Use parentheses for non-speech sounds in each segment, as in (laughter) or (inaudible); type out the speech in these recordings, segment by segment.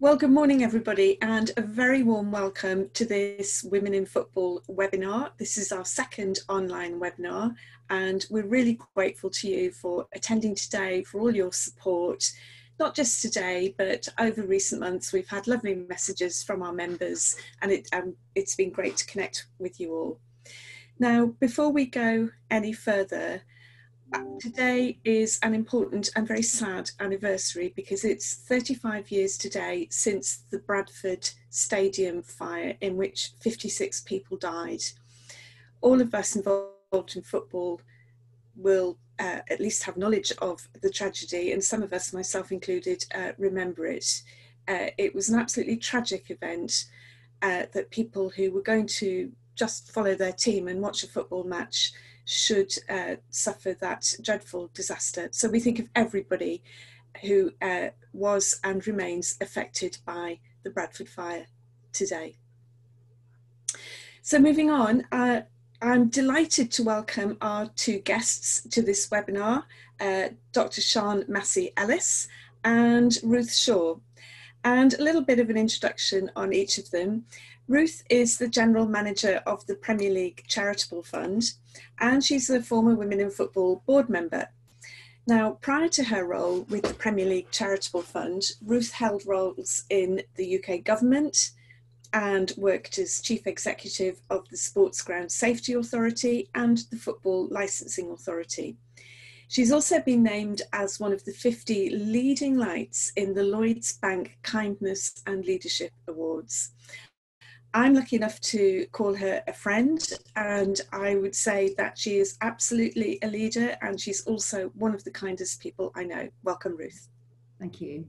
Well, good morning, everybody, and a very warm welcome to this Women in Football webinar. This is our second online webinar, and we're really grateful to you for attending today, for all your support, not just today, but over recent months. We've had lovely messages from our members, and it, um, it's been great to connect with you all. Now, before we go any further, today is an important and very sad anniversary because it's 35 years today since the Bradford Stadium fire in which 56 people died. All of us involved in football will uh, at least have knowledge of the tragedy, and some of us, myself included, uh, remember it. Uh, it was an absolutely tragic event uh, that people who were going to just follow their team and watch a football match should uh, suffer that dreadful disaster. So we think of everybody who uh, was and remains affected by the Bradford fire today. So moving on, uh, I'm delighted to welcome our two guests to this webinar, uh, Dr. Sian Massey Ellis and Ruth Shaw. And a little bit of an introduction on each of them. Ruth is the General Manager of the Premier League Charitable Fund, and she's a former Women in Football board member. Now, prior to her role with the Premier League Charitable Fund, Ruth held roles in the UK government and worked as Chief Executive of the Sports Ground Safety Authority and the Football Licensing Authority. She's also been named as one of the 50 leading lights in the Lloyds Bank Kindness and Leadership Awards. I'm lucky enough to call her a friend, and I would say that she is absolutely a leader and she's also one of the kindest people I know. Welcome, Ruth. Thank you.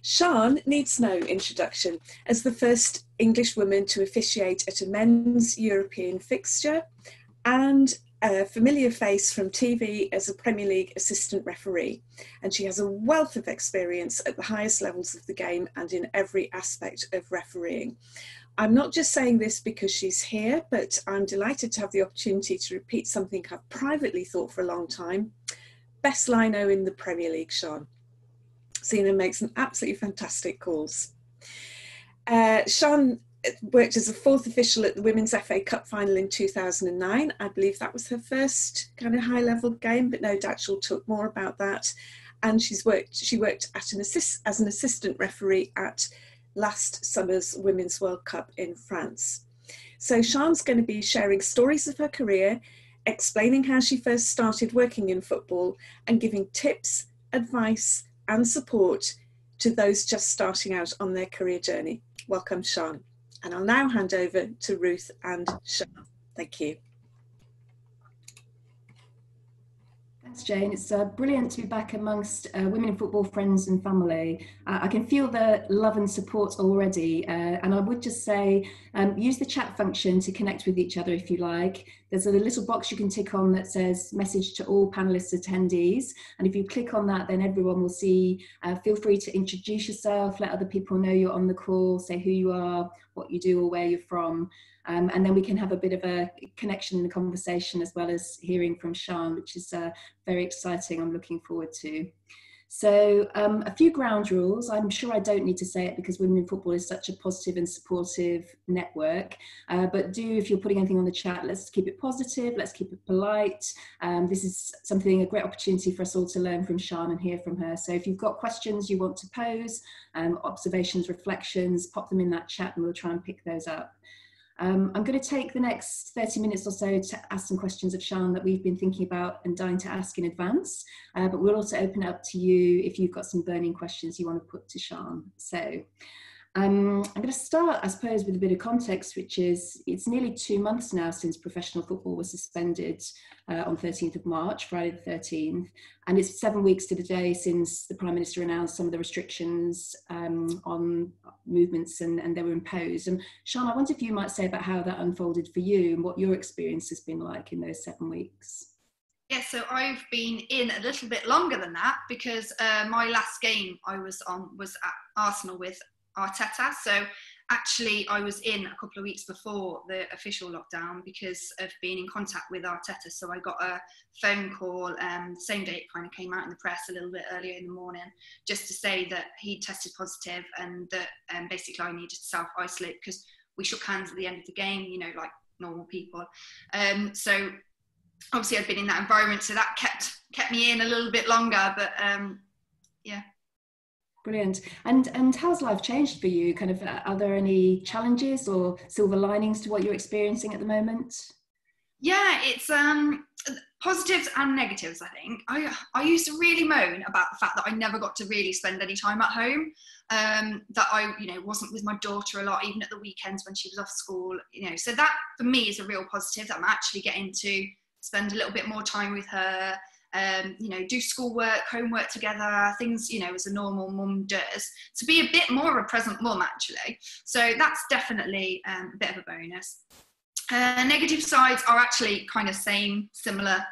Sian needs no introduction as the first English woman to officiate at a men's European fixture and a familiar face from TV as a Premier League assistant referee. And she has a wealth of experience at the highest levels of the game and in every aspect of refereeing. I'm not just saying this because she's here, but I'm delighted to have the opportunity to repeat something I've privately thought for a long time. Best lino in the Premier League, Sian. Sian makes some absolutely fantastic calls. Uh, Sian worked as a fourth official at the Women's FA Cup final in 2009. I believe that was her first kind of high level game, but no doubt she'll talk more about that. And she's worked, she worked at an assist, as an assistant referee at last summer's Women's World Cup in France. So Sian's going to be sharing stories of her career, explaining how she first started working in football, and giving tips, advice, and support to those just starting out on their career journey. Welcome, Sian. And I'll now hand over to Ruth and Sian. Thank you. Thanks, Jane. It's uh, brilliant to be back amongst uh, women in football friends and family. Uh, I can feel the love and support already. Uh, and I would just say um, use the chat function to connect with each other if you like. There's a little box you can tick on that says message to all panelists attendees. And if you click on that, then everyone will see. Uh, feel free to introduce yourself, let other people know you're on the call, say who you are, what you do, or where you're from. Um, and then we can have a bit of a connection in the conversation as well as hearing from Sian, which is uh, very exciting. I'm looking forward to. So um, a few ground rules. I'm sure I don't need to say it because Women in Football is such a positive and supportive network. Uh, but do, if you're putting anything on the chat, let's keep it positive. Let's keep it polite. Um, this is something, a great opportunity for us all to learn from Sian and hear from her. So if you've got questions you want to pose, um, observations, reflections, pop them in that chat and we'll try and pick those up. Um, I'm going to take the next 30 minutes or so to ask some questions of Sian that we've been thinking about and dying to ask in advance, uh, but we'll also open it up to you if you've got some burning questions you want to put to Sian. So um, I'm going to start, I suppose, with a bit of context, which is it's nearly two months now since professional football was suspended uh, on 13th of March, Friday the 13th, and it's seven weeks to the day since the Prime Minister announced some of the restrictions um, on movements and, and they were imposed. And Sian, I wonder if you might say about how that unfolded for you and what your experience has been like in those seven weeks. Yeah, so I've been in a little bit longer than that because uh, my last game I was on was at Arsenal with Arteta. So actually I was in a couple of weeks before the official lockdown because of being in contact with Arteta. So I got a phone call um, same day it kind of came out in the press a little bit earlier in the morning, just to say that he tested positive and that um, basically I needed to self isolate because we shook hands at the end of the game, you know, like normal people. Um, so obviously I'd been in that environment, so that kept kept me in a little bit longer. But um, yeah. Brilliant. And and how's life changed for you? Kind of, uh, are there any challenges or silver linings to what you're experiencing at the moment? Yeah, it's um positives and negatives. I think I I used to really moan about the fact that I never got to really spend any time at home. Um, that I you know wasn't with my daughter a lot, even at the weekends when she was off school. You know, so that for me is a real positive that I'm actually getting to spend a little bit more time with her um, you know, do schoolwork, homework together, things, you know, as a normal mum does, to be a bit more of a present mum actually. So that's definitely um, a bit of a bonus. Uh, negative sides are actually kind of same, similar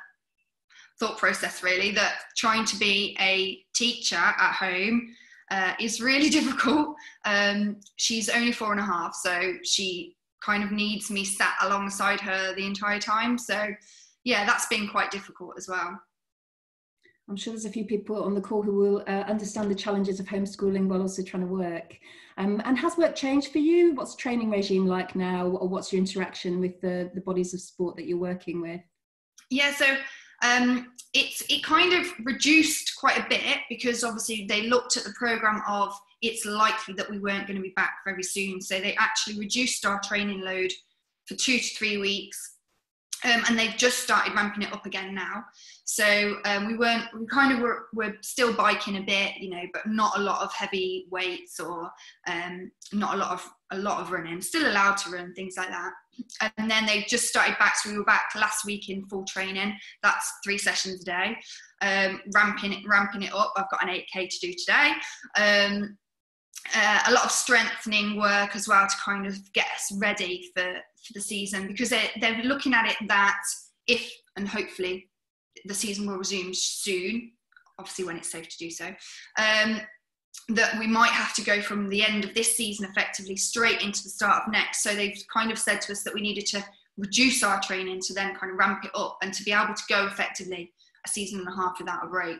thought process really, that trying to be a teacher at home uh, is really (laughs) difficult. Um, she's only four and a half, so she kind of needs me sat alongside her the entire time. So yeah, that's been quite difficult as well. I'm sure there's a few people on the call who will uh, understand the challenges of homeschooling while also trying to work. Um, and has work changed for you? What's training regime like now, or what's your interaction with the, the bodies of sport that you're working with? Yeah, so um, it's it kind of reduced quite a bit because obviously they looked at the program of it's likely that we weren't going to be back very soon, so they actually reduced our training load for two to three weeks um, and they've just started ramping it up again now. So um, we weren't, we kind of were, were still biking a bit, you know, but not a lot of heavy weights or um, not a lot of a lot of running. Still allowed to run things like that. And then they just started back. So we were back last week in full training. That's three sessions a day, um, ramping it ramping it up. I've got an 8k to do today. Um, uh, a lot of strengthening work as well to kind of get us ready for, for the season because they're, they're looking at it that if and hopefully the season will resume soon, obviously when it's safe to do so, um, that we might have to go from the end of this season effectively straight into the start of next. So they've kind of said to us that we needed to reduce our training to then kind of ramp it up and to be able to go effectively a season and a half without a break.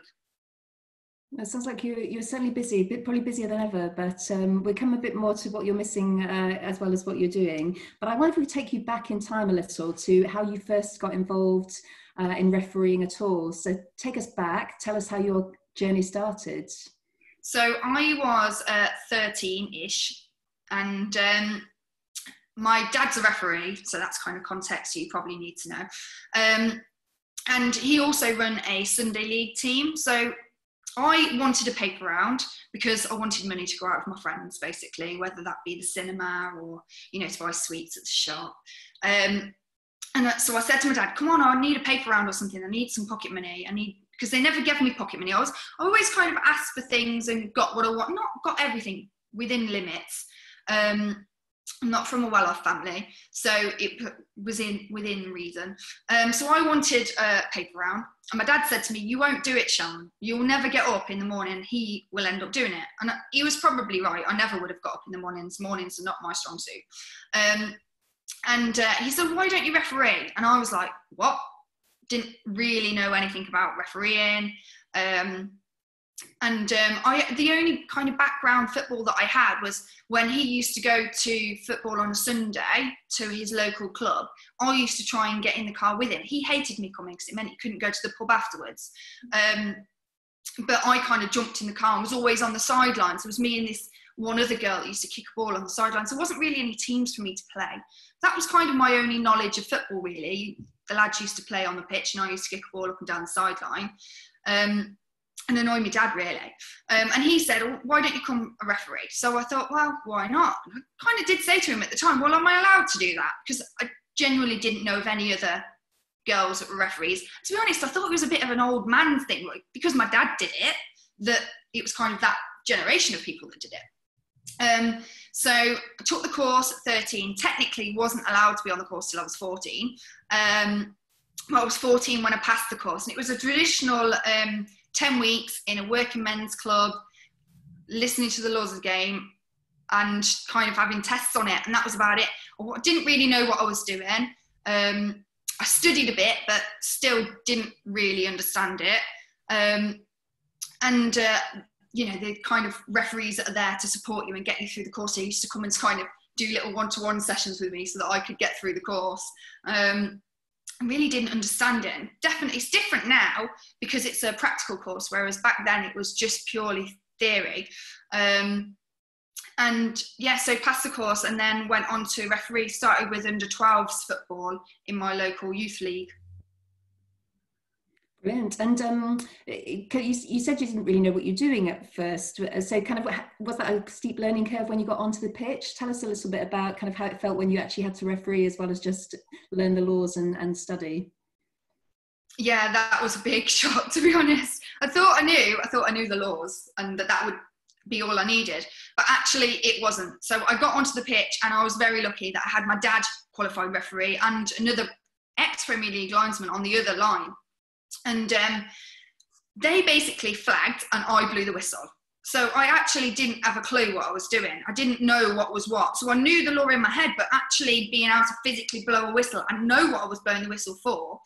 It sounds like you, you're certainly busy, probably busier than ever, but um, we come a bit more to what you're missing uh, as well as what you're doing. But I wonder if we take you back in time a little to how you first got involved uh, in refereeing at all. So take us back, tell us how your journey started. So I was uh, 13 ish, and um, my dad's a referee, so that's kind of context you probably need to know. Um, and he also run a Sunday league team. So I wanted a paper round because I wanted money to go out with my friends, basically, whether that be the cinema or, you know, to buy sweets at the shop. Um, and so I said to my dad, come on, I need a paper round or something. I need some pocket money. I need, because they never gave me pocket money. I was I always kind of asked for things and got what I want, not got everything within limits. Um, I'm not from a well-off family, so it was in within reason. Um, so I wanted a paper round, and my dad said to me, "You won't do it, Sian. You'll never get up in the morning. He will end up doing it." And he was probably right. I never would have got up in the mornings. Mornings are not my strong suit. Um, and uh, he said, "Why don't you referee?" And I was like, "What?" Didn't really know anything about refereeing. Um, and um, I, the only kind of background football that I had was when he used to go to football on a Sunday to his local club. I used to try and get in the car with him. He hated me coming because it meant he couldn't go to the pub afterwards. Um, but I kind of jumped in the car and was always on the sidelines. It was me and this one other girl that used to kick a ball on the sidelines. There wasn't really any teams for me to play. That was kind of my only knowledge of football, really. The lads used to play on the pitch and I used to kick a ball up and down the sideline. Um, and annoy my dad really. Um, and he said, oh, "Why don't you come a referee?" So I thought, well, why not? I kind of did say to him at the time, "Well, am I allowed to do that?" Because I genuinely didn't know of any other girls that were referees. To be honest, I thought it was a bit of an old man thing, like because my dad did it, that it was kind of that generation of people that did it. Um, so I took the course at 13. Technically, wasn't allowed to be on the course till I was 14. Um, well, I was 14 when I passed the course, and it was a traditional. Um, 10 weeks in a working men's club, listening to the laws of the game. and kind of having tests on it, and that was about it. I didn't really know what I was doing. Um, I studied a bit, but still didn't really understand it. Um, and uh, you know, the kind of referees that are there to support you and get you through the course. They used to come and kind of do little one-to-one sessions with me so that I could get through the course. Um, I really didn't understand it. And definitely, it's different now because it's a practical course, whereas back then it was just purely theory. Um, and yeah, so passed the course and then went on to referee. Started with under 12s football in my local youth league. Brilliant. And um, you, you said you didn't really know what you're doing at first. So, kind of, was that a steep learning curve when you got onto the pitch? Tell us a little bit about kind of how it felt when you actually had to referee as well as just learn the laws and, and study. Yeah, that was a big (laughs) shock, to be honest. I thought I knew, I thought I knew the laws and that that would be all I needed. But actually, it wasn't. So, I got onto the pitch and I was very lucky that I had my dad qualified referee and another ex Premier League linesman on the other line and um, they basically flagged and I blew the whistle. So I actually didn't have a clue what I was doing. I didn't know what was what. So I knew the law in my head, but actually being able to physically blow a whistle and know what I was blowing the whistle for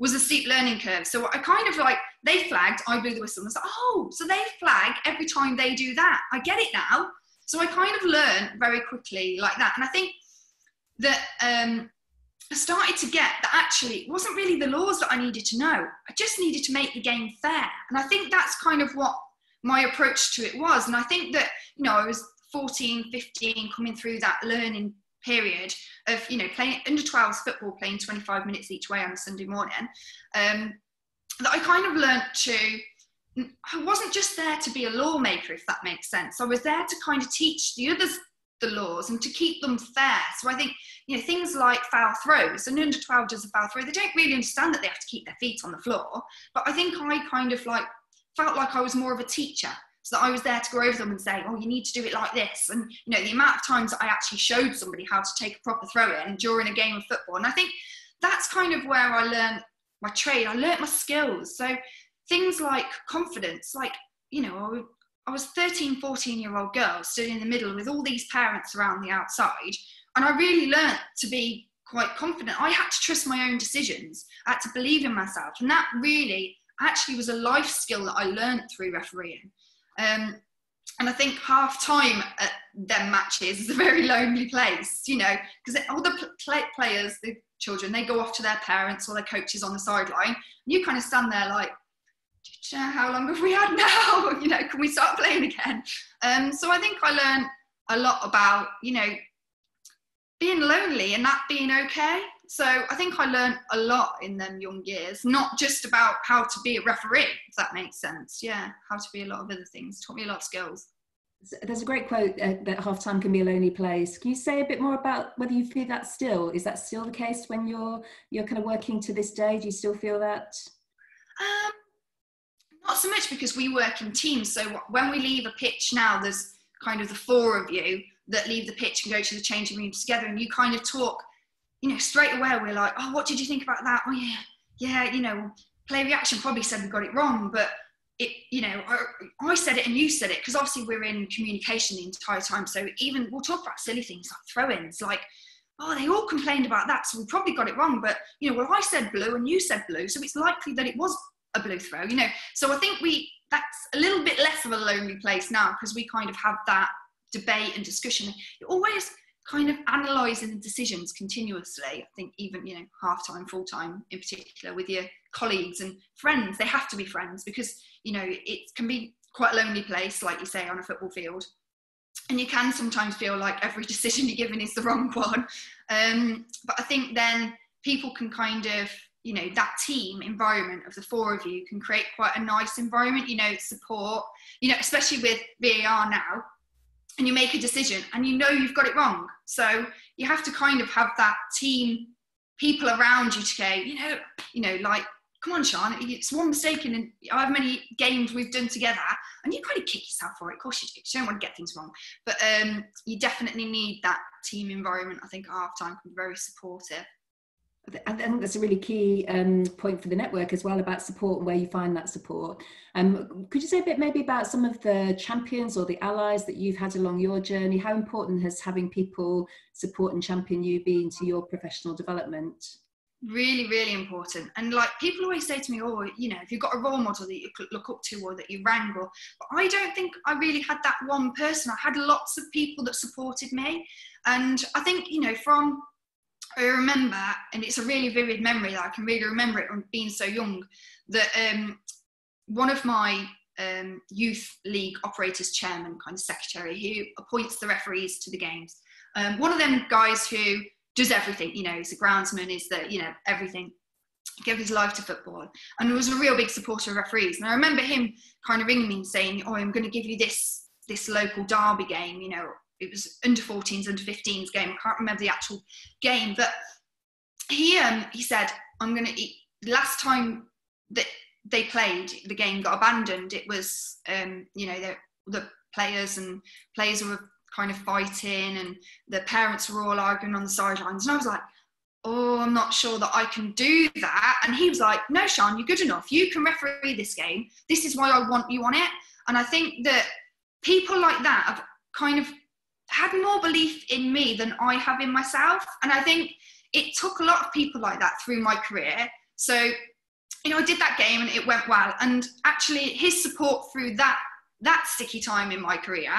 was a steep learning curve. So I kind of like, they flagged, I blew the whistle. And I was like, oh, so they flag every time they do that. I get it now. So I kind of learned very quickly like that. And I think that um, I started to get that actually it wasn't really the laws that I needed to know. I just needed to make the game fair. And I think that's kind of what my approach to it was. And I think that, you know, I was 14, 15, coming through that learning period of, you know, playing under 12s football, playing 25 minutes each way on a Sunday morning, um, that I kind of learned to I wasn't just there to be a lawmaker, if that makes sense. I was there to kind of teach the others the laws and to keep them fair. So I think, you know, things like foul throws, and under 12 does a foul throw, they don't really understand that they have to keep their feet on the floor. But I think I kind of like felt like I was more of a teacher. So that I was there to go over them and say, oh, you need to do it like this. And, you know, the amount of times I actually showed somebody how to take a proper throw in during a game of football. And I think that's kind of where I learned my trade. I learned my skills. So things like confidence, like, you know, I was 13, 14 year old girl stood in the middle with all these parents around the outside. And I really learnt to be quite confident. I had to trust my own decisions. I had to believe in myself. And that really actually was a life skill that I learned through refereeing. Um, and I think half time at them matches is a very lonely place, you know, because all the pl- players, the children, they go off to their parents or their coaches on the sideline. And You kind of stand there like, how long have we had now? (laughs) you know, can we start playing again? Um, so I think I learned a lot about, you know, being lonely and that being okay. So I think I learned a lot in them young years, not just about how to be a referee, if that makes sense. Yeah, how to be a lot of other things. Taught me a lot of skills. There's a great quote uh, that half time can be a lonely place. Can you say a bit more about whether you feel that still? Is that still the case when you're you're kind of working to this day? Do you still feel that? Um, not so much because we work in teams. So when we leave a pitch now, there's kind of the four of you that leave the pitch and go to the changing rooms together, and you kind of talk. You know, straight away we're like, "Oh, what did you think about that? Oh yeah, yeah." You know, play reaction probably said we got it wrong, but it, you know, I, I said it and you said it because obviously we're in communication the entire time. So even we'll talk about silly things like throw-ins, like oh, they all complained about that, so we probably got it wrong. But you know, well, I said blue and you said blue, so it's likely that it was a blue throw, you know. So I think we that's a little bit less of a lonely place now because we kind of have that debate and discussion. You're always kind of analysing the decisions continuously. I think even you know half time, full time, in particular with your colleagues and friends. They have to be friends because you know it can be quite a lonely place, like you say, on a football field. And you can sometimes feel like every (laughs) decision you're given is the wrong one. Um, but I think then people can kind of you know that team environment of the four of you can create quite a nice environment you know support you know especially with var now. And you make a decision and you know you've got it wrong. So you have to kind of have that team people around you to go you know you know like come on sian it's one mistake in however many games we've done together and you kind of kick yourself for it of course you do you don't want to get things wrong. But um, you definitely need that team environment. I think at half time can be very supportive I think that's a really key um, point for the network as well about support and where you find that support. Um, could you say a bit maybe about some of the champions or the allies that you've had along your journey? How important has having people support and champion you been to your professional development? Really, really important. And like people always say to me, oh, you know, if you've got a role model that you look up to or that you wrangle, but I don't think I really had that one person. I had lots of people that supported me. And I think, you know, from I remember, and it's a really vivid memory that I can really remember it from being so young, that um, one of my um, youth league operators chairman, kind of secretary, who appoints the referees to the games. Um, one of them guys who does everything, you know, he's a groundsman, is the, you know, everything, gave his life to football, and was a real big supporter of referees. And I remember him kind of ringing me and saying, "Oh, I'm going to give you this this local derby game, you know, it was under 14s, under 15s game. I can't remember the actual game, but he um, he said, "I'm going to eat." Last time that they played, the game got abandoned. It was um, you know the, the players and players were kind of fighting, and the parents were all arguing on the sidelines, and I was like. Oh, I'm not sure that I can do that. And he was like, No, Sian, you're good enough. You can referee this game. This is why I want you on it. And I think that people like that have kind of had more belief in me than I have in myself. And I think it took a lot of people like that through my career. So, you know, I did that game and it went well. And actually, his support through that that sticky time in my career,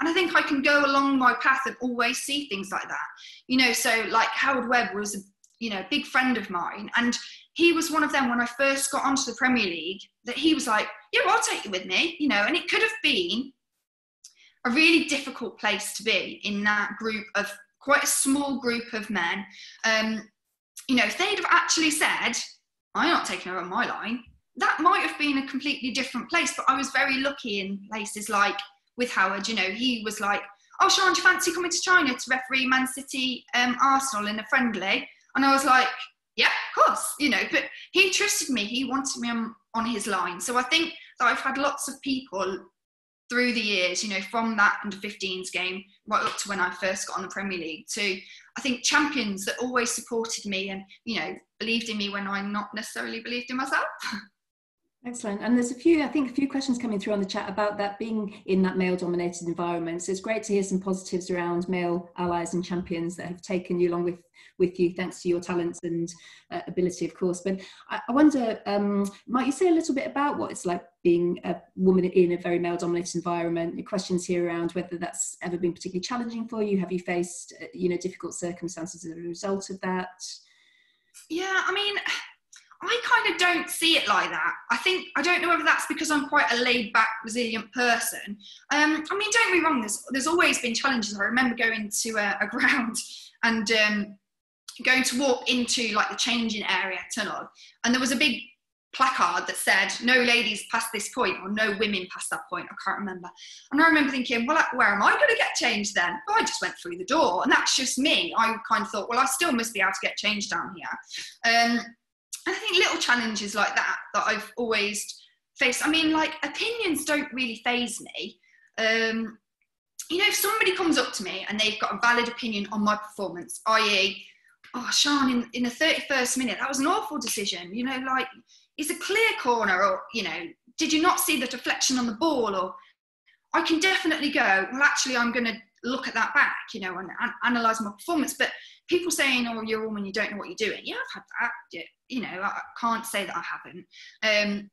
and I think I can go along my path and always see things like that. You know, so like Howard Webb was, a, you know, a big friend of mine, and he was one of them when I first got onto the Premier League. That he was like, "Yeah, I'll take you with me," you know, and it could have been a really difficult place to be in that group of quite a small group of men. Um, you know, if they'd have actually said, I'm not taking over my line, that might have been a completely different place. But I was very lucky in places like with Howard, you know, he was like, Oh, Sian, do you fancy coming to China to referee Man City um, Arsenal in a friendly? And I was like, Yeah, of course, you know, but he trusted me, he wanted me on, on his line. So I think that I've had lots of people through the years, you know, from that under 15s game right up to when I first got on the Premier League to I think champions that always supported me and, you know, believed in me when I not necessarily believed in myself. (laughs) Excellent. And there's a few, I think, a few questions coming through on the chat about that being in that male dominated environment. So it's great to hear some positives around male allies and champions that have taken you along with, with you, thanks to your talents and uh, ability, of course. But I, I wonder, um, might you say a little bit about what it's like being a woman in a very male dominated environment? Your questions here around whether that's ever been particularly challenging for you. Have you faced, uh, you know, difficult circumstances as a result of that? Yeah, I mean, I kind of don't see it like that. I think I don't know whether that's because I'm quite a laid back, resilient person. Um, I mean, don't be wrong. There's there's always been challenges. I remember going to a, a (laughs) ground and um, going to walk into like the changing area tunnel, and there was a big placard that said "No ladies past this point" or "No women past that point." I can't remember. And I remember thinking, well, where am I going to get changed then? Well, I just went through the door, and that's just me. I kind of thought, well, I still must be able to get changed down here. Um, I think little challenges like that that I've always faced. I mean, like opinions don't really phase me. Um, you know, if somebody comes up to me and they've got a valid opinion on my performance, i.e., oh, Sian, in, in the 31st minute, that was an awful decision. You know, like, it's a clear corner, or, you know, did you not see the deflection on the ball? Or I can definitely go, well, actually, I'm going to look at that back, you know, and, and analyze my performance. But people saying, "Oh, you're a woman, you don't know what you're doing." Yeah, I've had that. You know, I can't say that I haven't. Um,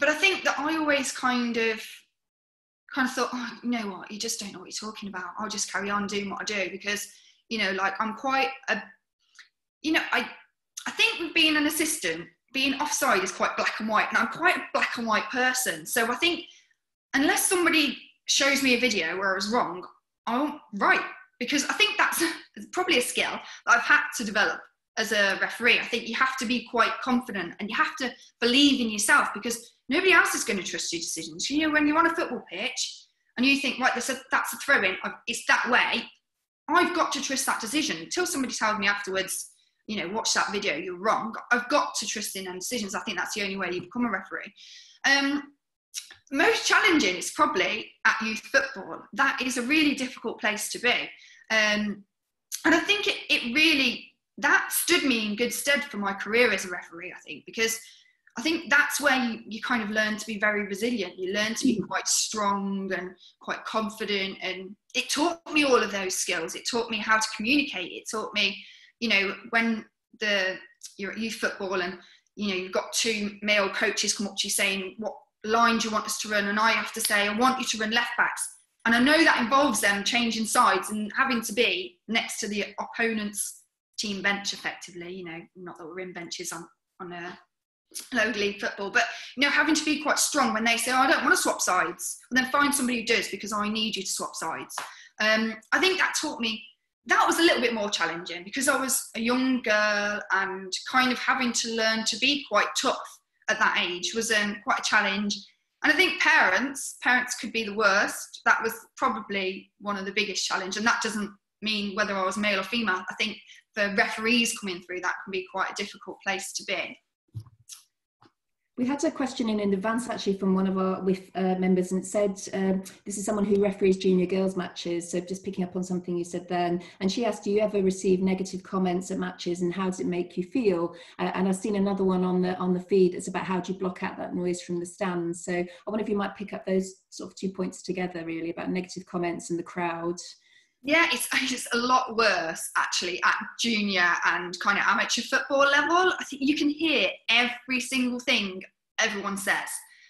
but I think that I always kind of, kind of thought, "Oh, you know what? You just don't know what you're talking about. I'll just carry on doing what I do because, you know, like I'm quite a, you know, I, I think with being an assistant, being offside is quite black and white, and I'm quite a black and white person. So I think unless somebody shows me a video where I was wrong, I'm right because I think that's (laughs) probably a skill that I've had to develop as a referee. I think you have to be quite confident and you have to believe in yourself because nobody else is going to trust your decisions. You know, when you're on a football pitch and you think, right, that's a, that's a throw in, it's that way, I've got to trust that decision. Until somebody tells me afterwards, you know, watch that video, you're wrong. I've got to trust in them decisions. I think that's the only way you become a referee. Um, most challenging is probably at youth football. That is a really difficult place to be. Um, and I think it, it really that stood me in good stead for my career as a referee, I think, because I think that's where you, you kind of learn to be very resilient. You learn to be mm. quite strong and quite confident. And it taught me all of those skills. It taught me how to communicate. It taught me, you know, when the you're at youth football and you know you've got two male coaches come up to you saying what line do you want us to run, and I have to say I want you to run left backs. And I know that involves them changing sides and having to be next to the opponent's team bench effectively. You know, not that we're in benches on on a low league football, but you know, having to be quite strong when they say, oh, "I don't want to swap sides," and then find somebody who does because I need you to swap sides. Um, I think that taught me that was a little bit more challenging because I was a young girl and kind of having to learn to be quite tough at that age was um, quite a challenge. And I think parents, parents could be the worst. That was probably one of the biggest challenge. And that doesn't mean whether I was male or female. I think for referees coming through, that can be quite a difficult place to be. We had a question in in advance actually from one of our WIF uh, members and it said, um, this is someone who referees junior girls matches. So just picking up on something you said then. And she asked, do you ever receive negative comments at matches and how does it make you feel? Uh, and I've seen another one on the on the feed. It's about how do you block out that noise from the stands. So I wonder if you might pick up those sort of two points together really about negative comments and the crowd. Yeah, it's, (laughs) it's a lot worse actually at junior and kind of amateur football level. I think you can hear every single thing everyone says.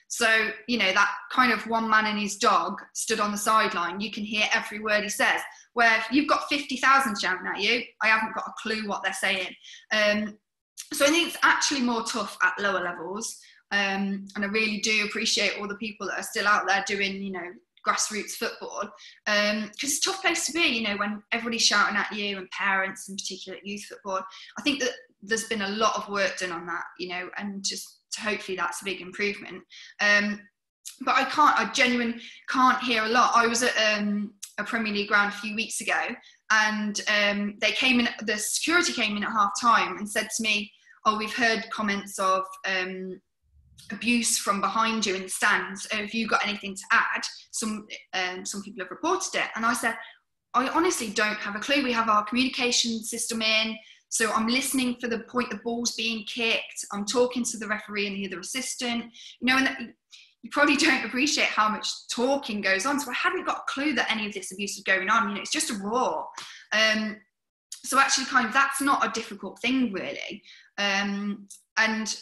So, you know, that kind of one man and his dog stood on the sideline, you can hear every word he says. Where if you've got 50,000 shouting at you, I haven't got a clue what they're saying. Um, so I think it's actually more tough at lower levels. Um, and I really do appreciate all the people that are still out there doing, you know, grassroots football because um, it's a tough place to be you know when everybody's shouting at you and parents in particular at youth football. I think that there's been a lot of work done on that you know and just hopefully that's a big improvement. Um, but i can't i genuinely can't hear a lot. I was at um, a premier league ground a few weeks ago and um, they came in the security came in at half time and said to me oh we've heard comments of um, abuse from behind you in the stands. Have you got anything to add? Some um, some people have reported it, and I said, I honestly don't have a clue. We have our communication system in, so I'm listening for the point the ball's being kicked. I'm talking to the referee and the other assistant. You know, and that, you probably don't appreciate how much talking goes on. So I hadn't got a clue that any of this abuse was going on. You know, it's just a roar. Um, so actually, kind of that's not a difficult thing really. Um, and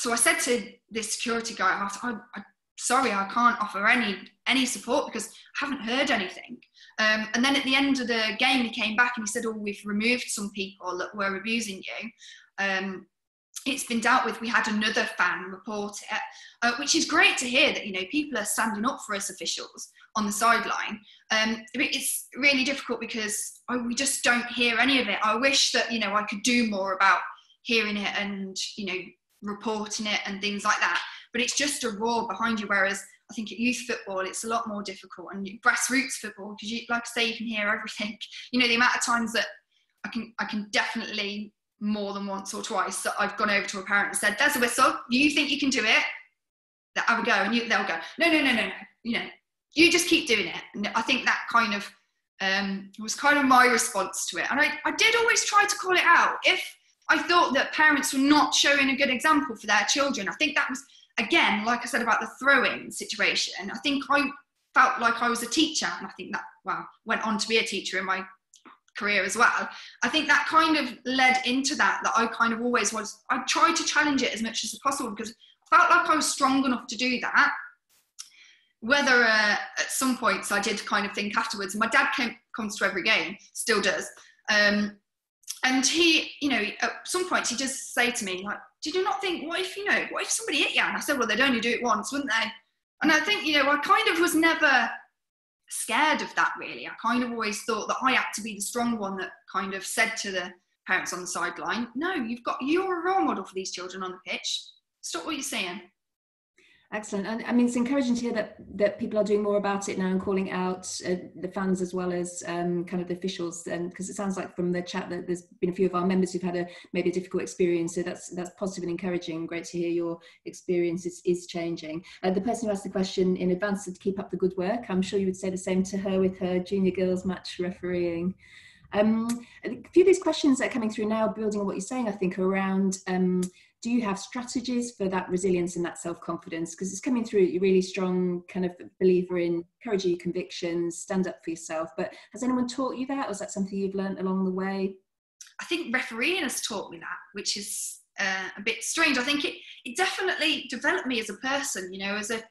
so I said to this security guy, I, I, sorry, I can't offer any any support because I haven't heard anything. Um, and then at the end of the game, he came back and he said, "Oh, we've removed some people that were abusing you." Um, it's been dealt with. We had another fan report it, uh, which is great to hear that you know people are standing up for us officials on the sideline. Um, it's really difficult because I, we just don't hear any of it. I wish that you know I could do more about hearing it and you know reporting it and things like that. But it's just a roar behind you. Whereas I think at youth football, it's a lot more difficult and grassroots football because, you, like I say, you can hear everything. (laughs) You know, the amount of times that I can, I can definitely more than once or twice that I've gone over to a parent and said, "There's a whistle. You think you can do it?" That I would go, and you, they'll go, "No, no, no, no, no. You know, you just keep doing it." And I think that kind of um, was kind of my response to it. And I, I did always try to call it out if I thought that parents were not showing a good example for their children. I think that was, again, like I said about the throwing situation, I think I felt like I was a teacher, and I think that, well, went on to be a teacher in my career as well. I think that kind of led into that, that I kind of always was, I tried to challenge it as much as possible because I felt like I was strong enough to do that. Whether uh, at some points I did kind of think afterwards, my dad came, comes to every game, still does. Um, and he, you know, at some points he just say to me, like, did you not think, what if, you know, what if somebody hit you? And I said, well, they'd only do it once, wouldn't they? And I think, you know, I kind of was never scared of that really. I kind of always thought that I had to be the strong one that kind of said to the parents on the sideline, no, you've got, you're a role model for these children on the pitch. Stop what you're saying. Excellent. And I mean, it's encouraging to hear that, that people are doing more about it now and calling out uh, the fans as well as um, kind of the officials. And because it sounds like from the chat that there's been a few of our members who've had a maybe a difficult experience. So that's that's positive and encouraging. Great to hear your experience is, is changing. Uh, the person who asked the question in advance said to keep up the good work. I'm sure you would say the same to her with her junior girls match refereeing. Um, a few of these questions that are coming through now, building on what you're saying, I think, around um, do you have strategies for that resilience and that self-confidence? Because it's coming through you're really strong kind of believer in courage your convictions stand up for yourself. But has anyone taught you that or is that something you've learned along the way? I think refereeing has taught me that which is uh, a bit strange. I think it, it definitely developed me as a person you know as a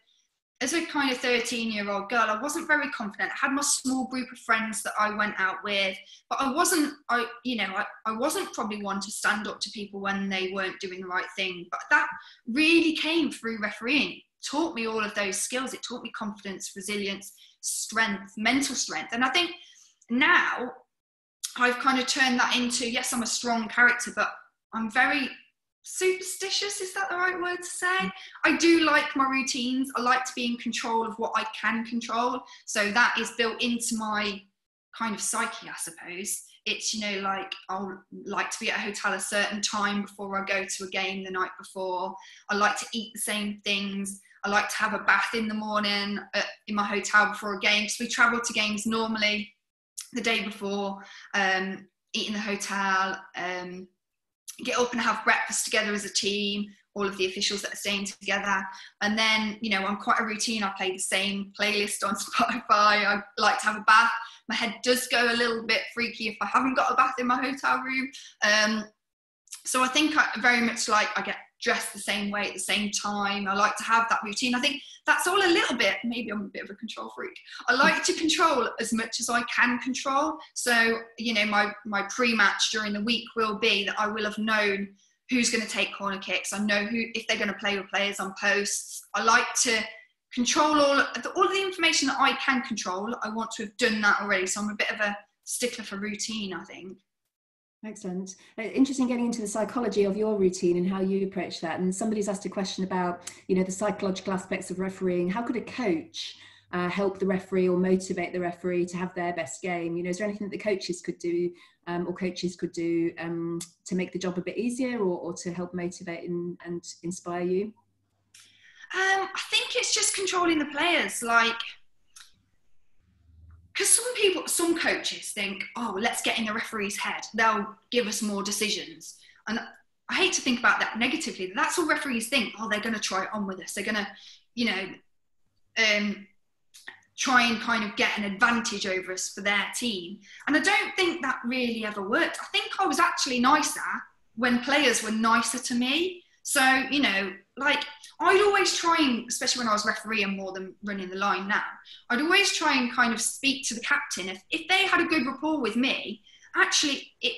as a kind of 13 year old girl, I wasn't very confident. I had my small group of friends that I went out with, but I wasn't, I, you know, I, I wasn't probably one to stand up to people when they weren't doing the right thing. But that really came through refereeing. Taught me all of those skills. It taught me confidence, resilience, strength, mental strength. And I think now I've kind of turned that into, yes, I'm a strong character, but I'm very superstitious is that the right word to say? I do like my routines. I like to be in control of what i can control. So that is built into my kind of psyche i suppose. It's you know like i'll like to be at a hotel a certain time before i go to a game the night before. I like to eat the same things. I like to have a bath in the morning at, in my hotel before a game because we travel to games normally the day before um, eat in the hotel um, get up and have breakfast together as a team all of the officials that are staying together. And then you know i'm quite a routine. I play the same playlist on (laughs) spotify. I like to have a bath. My head does go a little bit freaky if i haven't got a bath in my hotel room. Um, so i think I very much like i get dressed the same way at the same time. I like to have that routine. I think that's all a little bit maybe i'm a bit of a control freak. I like to control as much as i can control. So you know my my pre-match during the week will be that i will have known who's going to take corner kicks. I know who if they're going to play with players on posts. I like to control all all the information that i can control. I want to have done that already. So i'm a bit of a stickler for routine i think Excellent. Uh, interesting getting into the psychology of your routine and how you approach that. And somebody's asked a question about, you know, the psychological aspects of refereeing. How could a coach uh, help the referee or motivate the referee to have their best game? You know, is there anything that the coaches could do um, or coaches could do um, to make the job a bit easier or, or to help motivate and, and inspire you? Um, I think it's just controlling the players. Like, because some people, some coaches think, oh, let's get in the referee's head. They'll give us more decisions. And I hate to think about that negatively. That's all referees think. Oh, they're going to try it on with us. They're going to, you know, um, try and kind of get an advantage over us for their team. And I don't think that really ever worked. I think I was actually nicer when players were nicer to me. So, you know, like I'd always try and, especially when I was refereeing more than running the line now, I'd always try and kind of speak to the captain. If, if they had a good rapport with me, actually, it,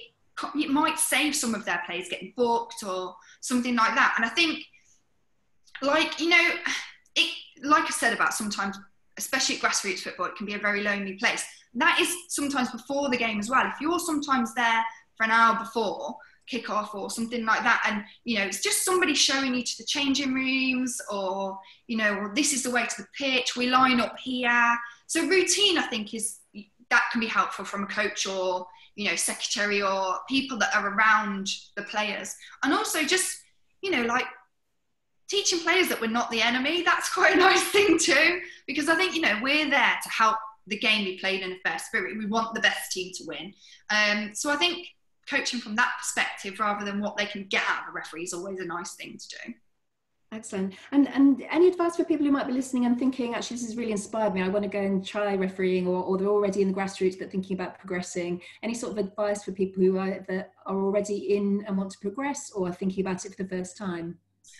it might save some of their players getting booked or something like that. And I think, like, you know, it, like I said about sometimes, especially at grassroots football, it can be a very lonely place. That is sometimes before the game as well. If you're sometimes there for an hour before, kickoff or something like that. And you know it's just somebody showing you to the changing rooms or you know well, this is the way to the pitch we line up here. So routine i think is that can be helpful from a coach or you know secretary or people that are around the players. And also just you know like teaching players that we're not the enemy that's (laughs) quite a nice thing too. Because i think you know we're there to help the game be played in a fair spirit. We want the best team to win. Um, so i think coaching from that perspective rather than what they can get out of a referee is always a nice thing to do. Excellent. And and any advice for people who might be listening and thinking, actually, this has really inspired me. I want to go and try refereeing, or, or they're already in the grassroots but thinking about progressing. Any sort of advice for people who are that are already in and want to progress, or are thinking about it for the first time?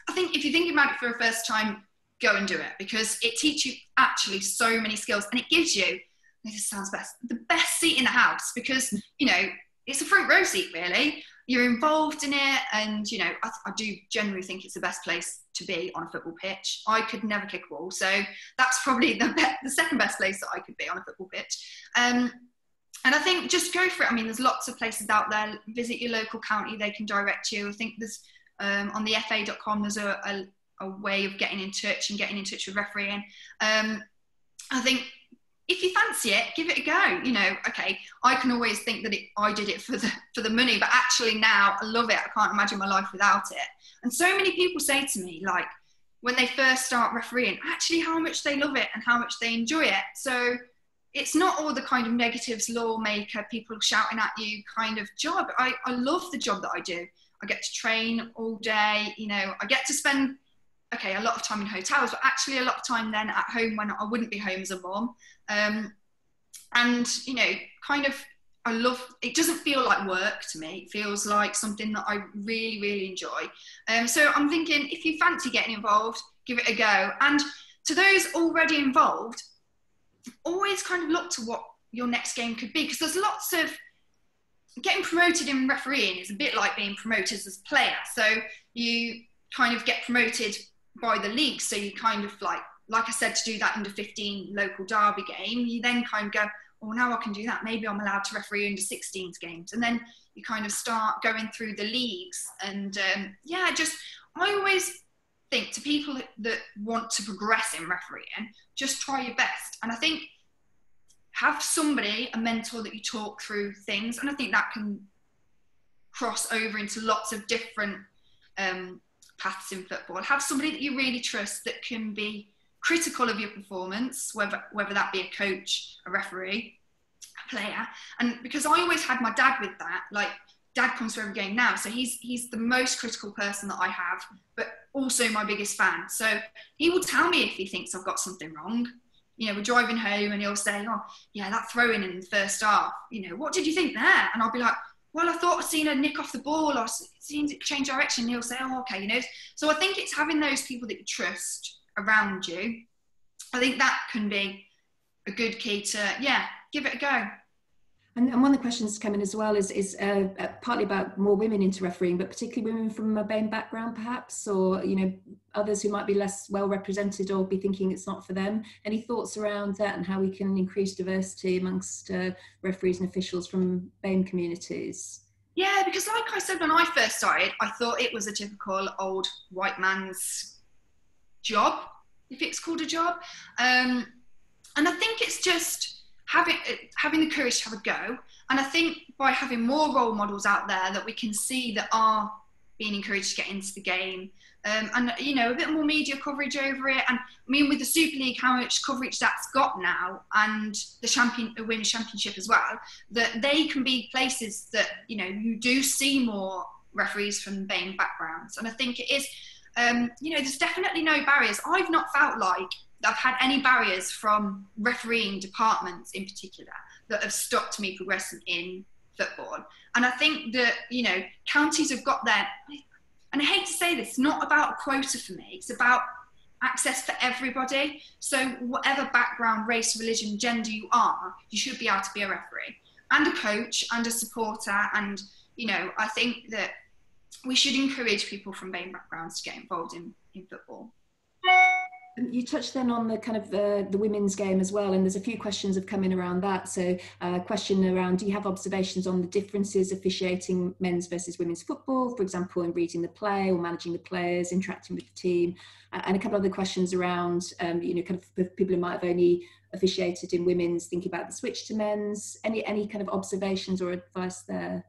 I think if you're thinking about it for the first time, go and do it because it teaches you actually so many skills, and it gives you. This sounds best. The best seat in the house because you know it's a front row seat really. You're involved in it and you know I, I, do generally think it's the best place to be on a football pitch. I could never kick a ball so that's probably the, be- the second best place that i could be on a football pitch. Um, and i think just go for it. I mean there's lots of places out there. Visit your local county. They can direct you. I think there's um, on the fa.com there's a, a, a, way of getting in touch and getting in touch with refereeing. Um, i think if you fancy it, give it a go. You know, okay, I can always think that it, I did it for the (laughs) for the money, but actually now I love it. I can't imagine my life without it. And so many people say to me, like, when they first start refereeing, actually how much they love it and how much they enjoy it. So it's not all the kind of negatives, lawmaker, people shouting at you kind of job. I, I love the job that I do. I get to train all day, you know, I get to spend, okay, a lot of time in hotels, but actually a lot of time then at home when I wouldn't be home as a mom. Um, and, you know, kind of, I love, it doesn't feel like work to me. It feels like something that I really, really enjoy. Um, so I'm thinking if you fancy getting involved, give it a go. And to those already involved, always kind of look to what your next game could be because there's lots of getting promoted in refereeing is a bit like being promoted as a player. So you kind of get promoted by the league. So you kind of like, like I said, to do that under 15 local derby game, you then kind of go, oh, now I can do that. Maybe I'm allowed to referee under 16s games. And then you kind of start going through the leagues. And um, yeah, just, I always think to people that want to progress in refereeing, just try your best. And I think have somebody, a mentor that you talk through things, and I think that can cross over into lots of different um, paths in football. Have somebody that you really trust that can be critical of your performance, whether whether that be a coach, a referee, a player. And because I always had my dad with that, like dad comes to every game now, so he's he's the most critical person that I have, but also my biggest fan. So he will tell me if he thinks I've got something wrong. You know, we're driving home and he'll say, "Oh, yeah, that throwing in the first half. You know, what did you think there?" And I'll be like, "Well, I thought I'd seen a nick off the ball or seen it change direction." And he'll say, "Oh, okay." You know, so I think it's having those people that you trust around you. I think that can be a good key to yeah, give it a go. And, and, one of the questions coming as well is, is uh, uh, partly about more women into refereeing, but particularly women from a BAME background, perhaps, or you know others who might be less well represented or be thinking it's not for them. Any thoughts around that and how we can increase diversity amongst uh, referees and officials from BAME communities? Yeah, because like I said when I first started, I thought it was a typical old white man's job, if it's called a job, um, and I think it's just having having the courage to have a go. And I think by having more role models out there that we can see that are being encouraged to get into the game, um, and you know a bit more media coverage over it. And I mean, with the Super League, how much coverage that's got now, and the champion, the Women's Championship as well, that they can be places that you know you do see more referees from BAME backgrounds. And I think it is, um, you know, there's definitely no barriers. I've not felt like I've had any barriers from refereeing departments in particular that have stopped me progressing in football. And I think that, you know, counties have got their, and I hate to say this, not about a quota for me, it's about access for everybody. So, whatever background, race, religion, gender you are, you should be able to be a referee and a coach and a supporter. And, you know, I think that we should encourage people from BAME backgrounds to get involved in, in football. You touched then on the kind of the, the women's game as well, and there's a few questions have come in around that. So, a uh, question around: Do you have observations on the differences officiating men's versus women's football, for example, in reading the play or managing the players, interacting with the team, uh, and a couple of other questions around, um, you know, kind of people who might have only officiated in women's, thinking about the switch to men's. Any any kind of observations or advice there?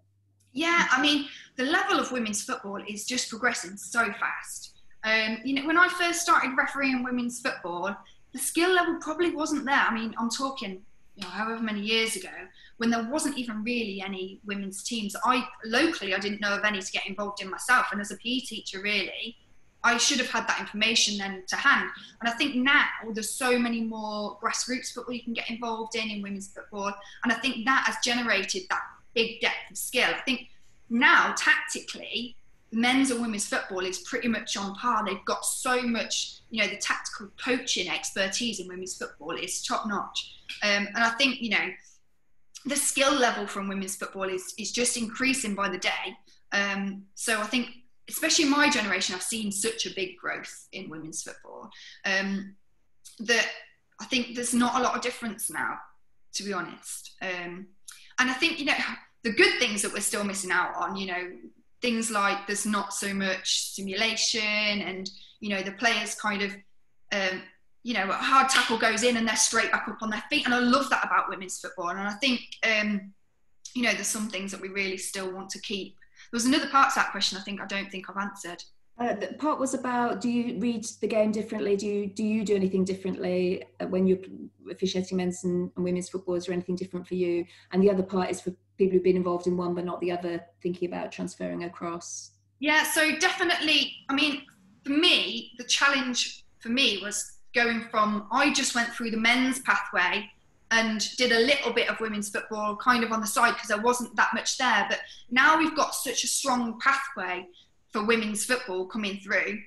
Yeah, I mean, the level of women's football is just progressing so fast um, you know, when I first started refereeing women's football, the skill level probably wasn't there. I mean, I'm talking, you know, however many years ago, when there wasn't even really any women's teams. I locally, I didn't know of any to get involved in myself, and as a PE teacher, really, I should have had that information then to hand. And I think now there's so many more grassroots football you can get involved in in women's football, and I think that has generated that big depth of skill. I think now tactically men's and women's football is pretty much on par. They've got so much, you know, the tactical coaching expertise in women's football is top notch. Um, and I think, you know, the skill level from women's football is, is just increasing by the day. Um, so I think, especially my generation, I've seen such a big growth in women's football um, that I think there's not a lot of difference now, to be honest. Um, and I think, you know, the good things that we're still missing out on, you know, things like there's not so much simulation and you know the players kind of um, you know a hard tackle goes in and they're straight back up on their feet. And i love that about women's football. And i think um, you know there's some things that we really still want to keep. There was another part to that question i think i don't think i've answered uh, the part was about do you read the game differently do you do you do anything differently uh, when you're officiating men's and, and women's football? Is there anything different for you? And the other part is for people who've been involved in one but not the other, thinking about transferring across. Yeah, so definitely. I mean, for me, the challenge for me was going from I just went through the men's pathway and did a little bit of women's football kind of on the side because there wasn't that much there. But now we've got such a strong pathway for women's football coming through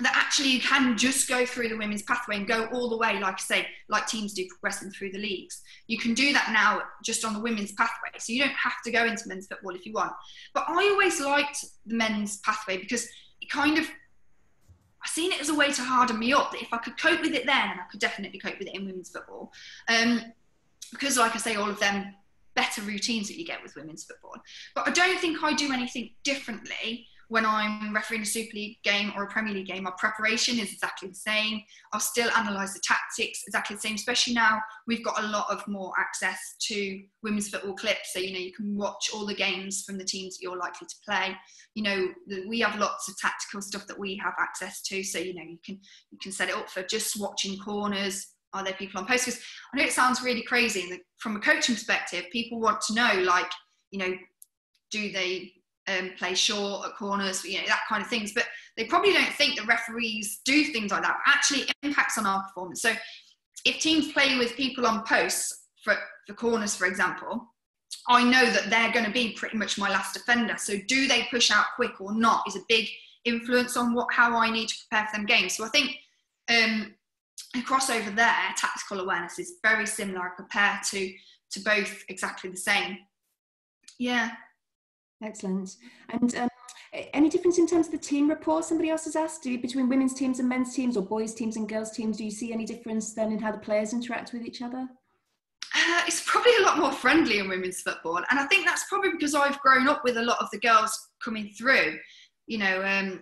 that actually you can just go through the women's pathway and go all the way, like I say, like teams do progressing through the leagues. You can do that now just on the women's pathway. So you don't have to go into men's football if you want. But I always liked the men's pathway because it kind of I seen it as a way to harden me up. That if I could cope with it then, I could definitely cope with it in women's football, um, because like I say, all of them better routines that you get with women's football. But I don't think I do anything differently when I'm refereeing a Super League game or a Premier League game, our preparation is exactly the same. I'll still analyse the tactics exactly the same, especially now we've got a lot of more access to women's football clips. So, you know, you can watch all the games from the teams that you're likely to play. You know, we have lots of tactical stuff that we have access to. So, you know, you can you can set it up for just watching corners. Are there people on post? Because I know it sounds really crazy. And from a coaching perspective, people want to know, like, you know, do they um, play short at corners, you know, that kind of things. But they probably don't think that referees do things like that. Actually, impacts on our performance. So if teams play with people on posts for, for corners, for example, I know that they're going to be pretty much my last defender. So do they push out quick or not is a big influence on what how I need to prepare for them games. So I think um, a crossover there, tactical awareness is very similar. Prepare to to both exactly the same. Yeah. Excellent. And um, any difference in terms of the team report somebody else has asked you, between women's teams and men's teams or boys teams and girls teams? Do you see any difference then in how the players interact with each other? Uh, it's probably a lot more friendly in women's football. And I think that's probably because I've grown up with a lot of the girls coming through, you know,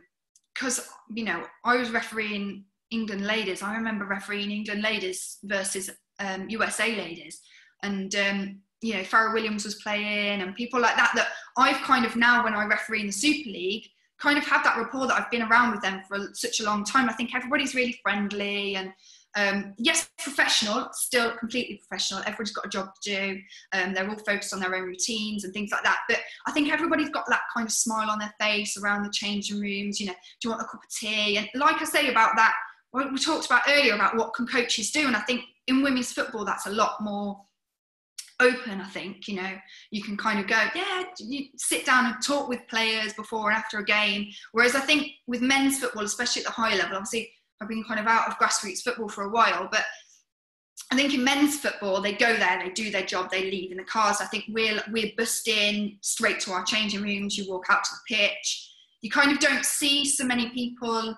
because, um, you know, I was refereeing England ladies. I remember refereeing England ladies versus um, USA ladies. And um, you know, Fara Williams was playing and people like that, that I've kind of now, when I referee in the Super League, kind of have that rapport that I've been around with them for such a long time. I think everybody's really friendly and um, yes, professional, still completely professional. Everybody's got a job to do. Um, they're all focused on their own routines and things like that. But I think everybody's got that kind of smile on their face around the changing rooms. You know, do you want a cup of tea? And like I say about that, what we talked about earlier about what can coaches do, and I think in women's football that's a lot more open i think you know you can kind of go yeah you sit down and talk with players before and after a game. Whereas i think with men's football especially at the high level obviously i've been kind of out of grassroots football for a while but i think in men's football they go there they do their job they leave in the cars. I think we're we're busting straight to our changing rooms. You walk out to the pitch. You kind of don't see so many people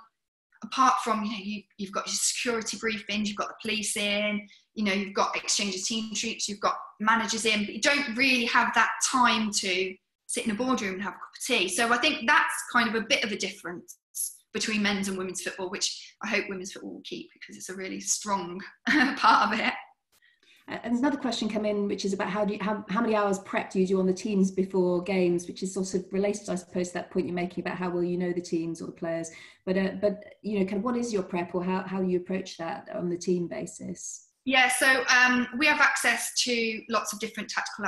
apart from you know you, you've got your security briefings you've got the police in you know you've got exchange of team sheets you've got managers in but you don't really have that time to sit in a boardroom and have a cup of tea so i think that's kind of a bit of a difference between men's and women's football which i hope women's football will keep because it's a really strong (laughs) part of it and another question come in, which is about how do you, how, how many hours prep do you do on the teams before games, which is sort of related, I suppose, to that point you're making about how well you know the teams or the players. But uh, but you know, kind of what is your prep or how how you approach that on the team basis? Yeah, so um, we have access to lots of different tactical,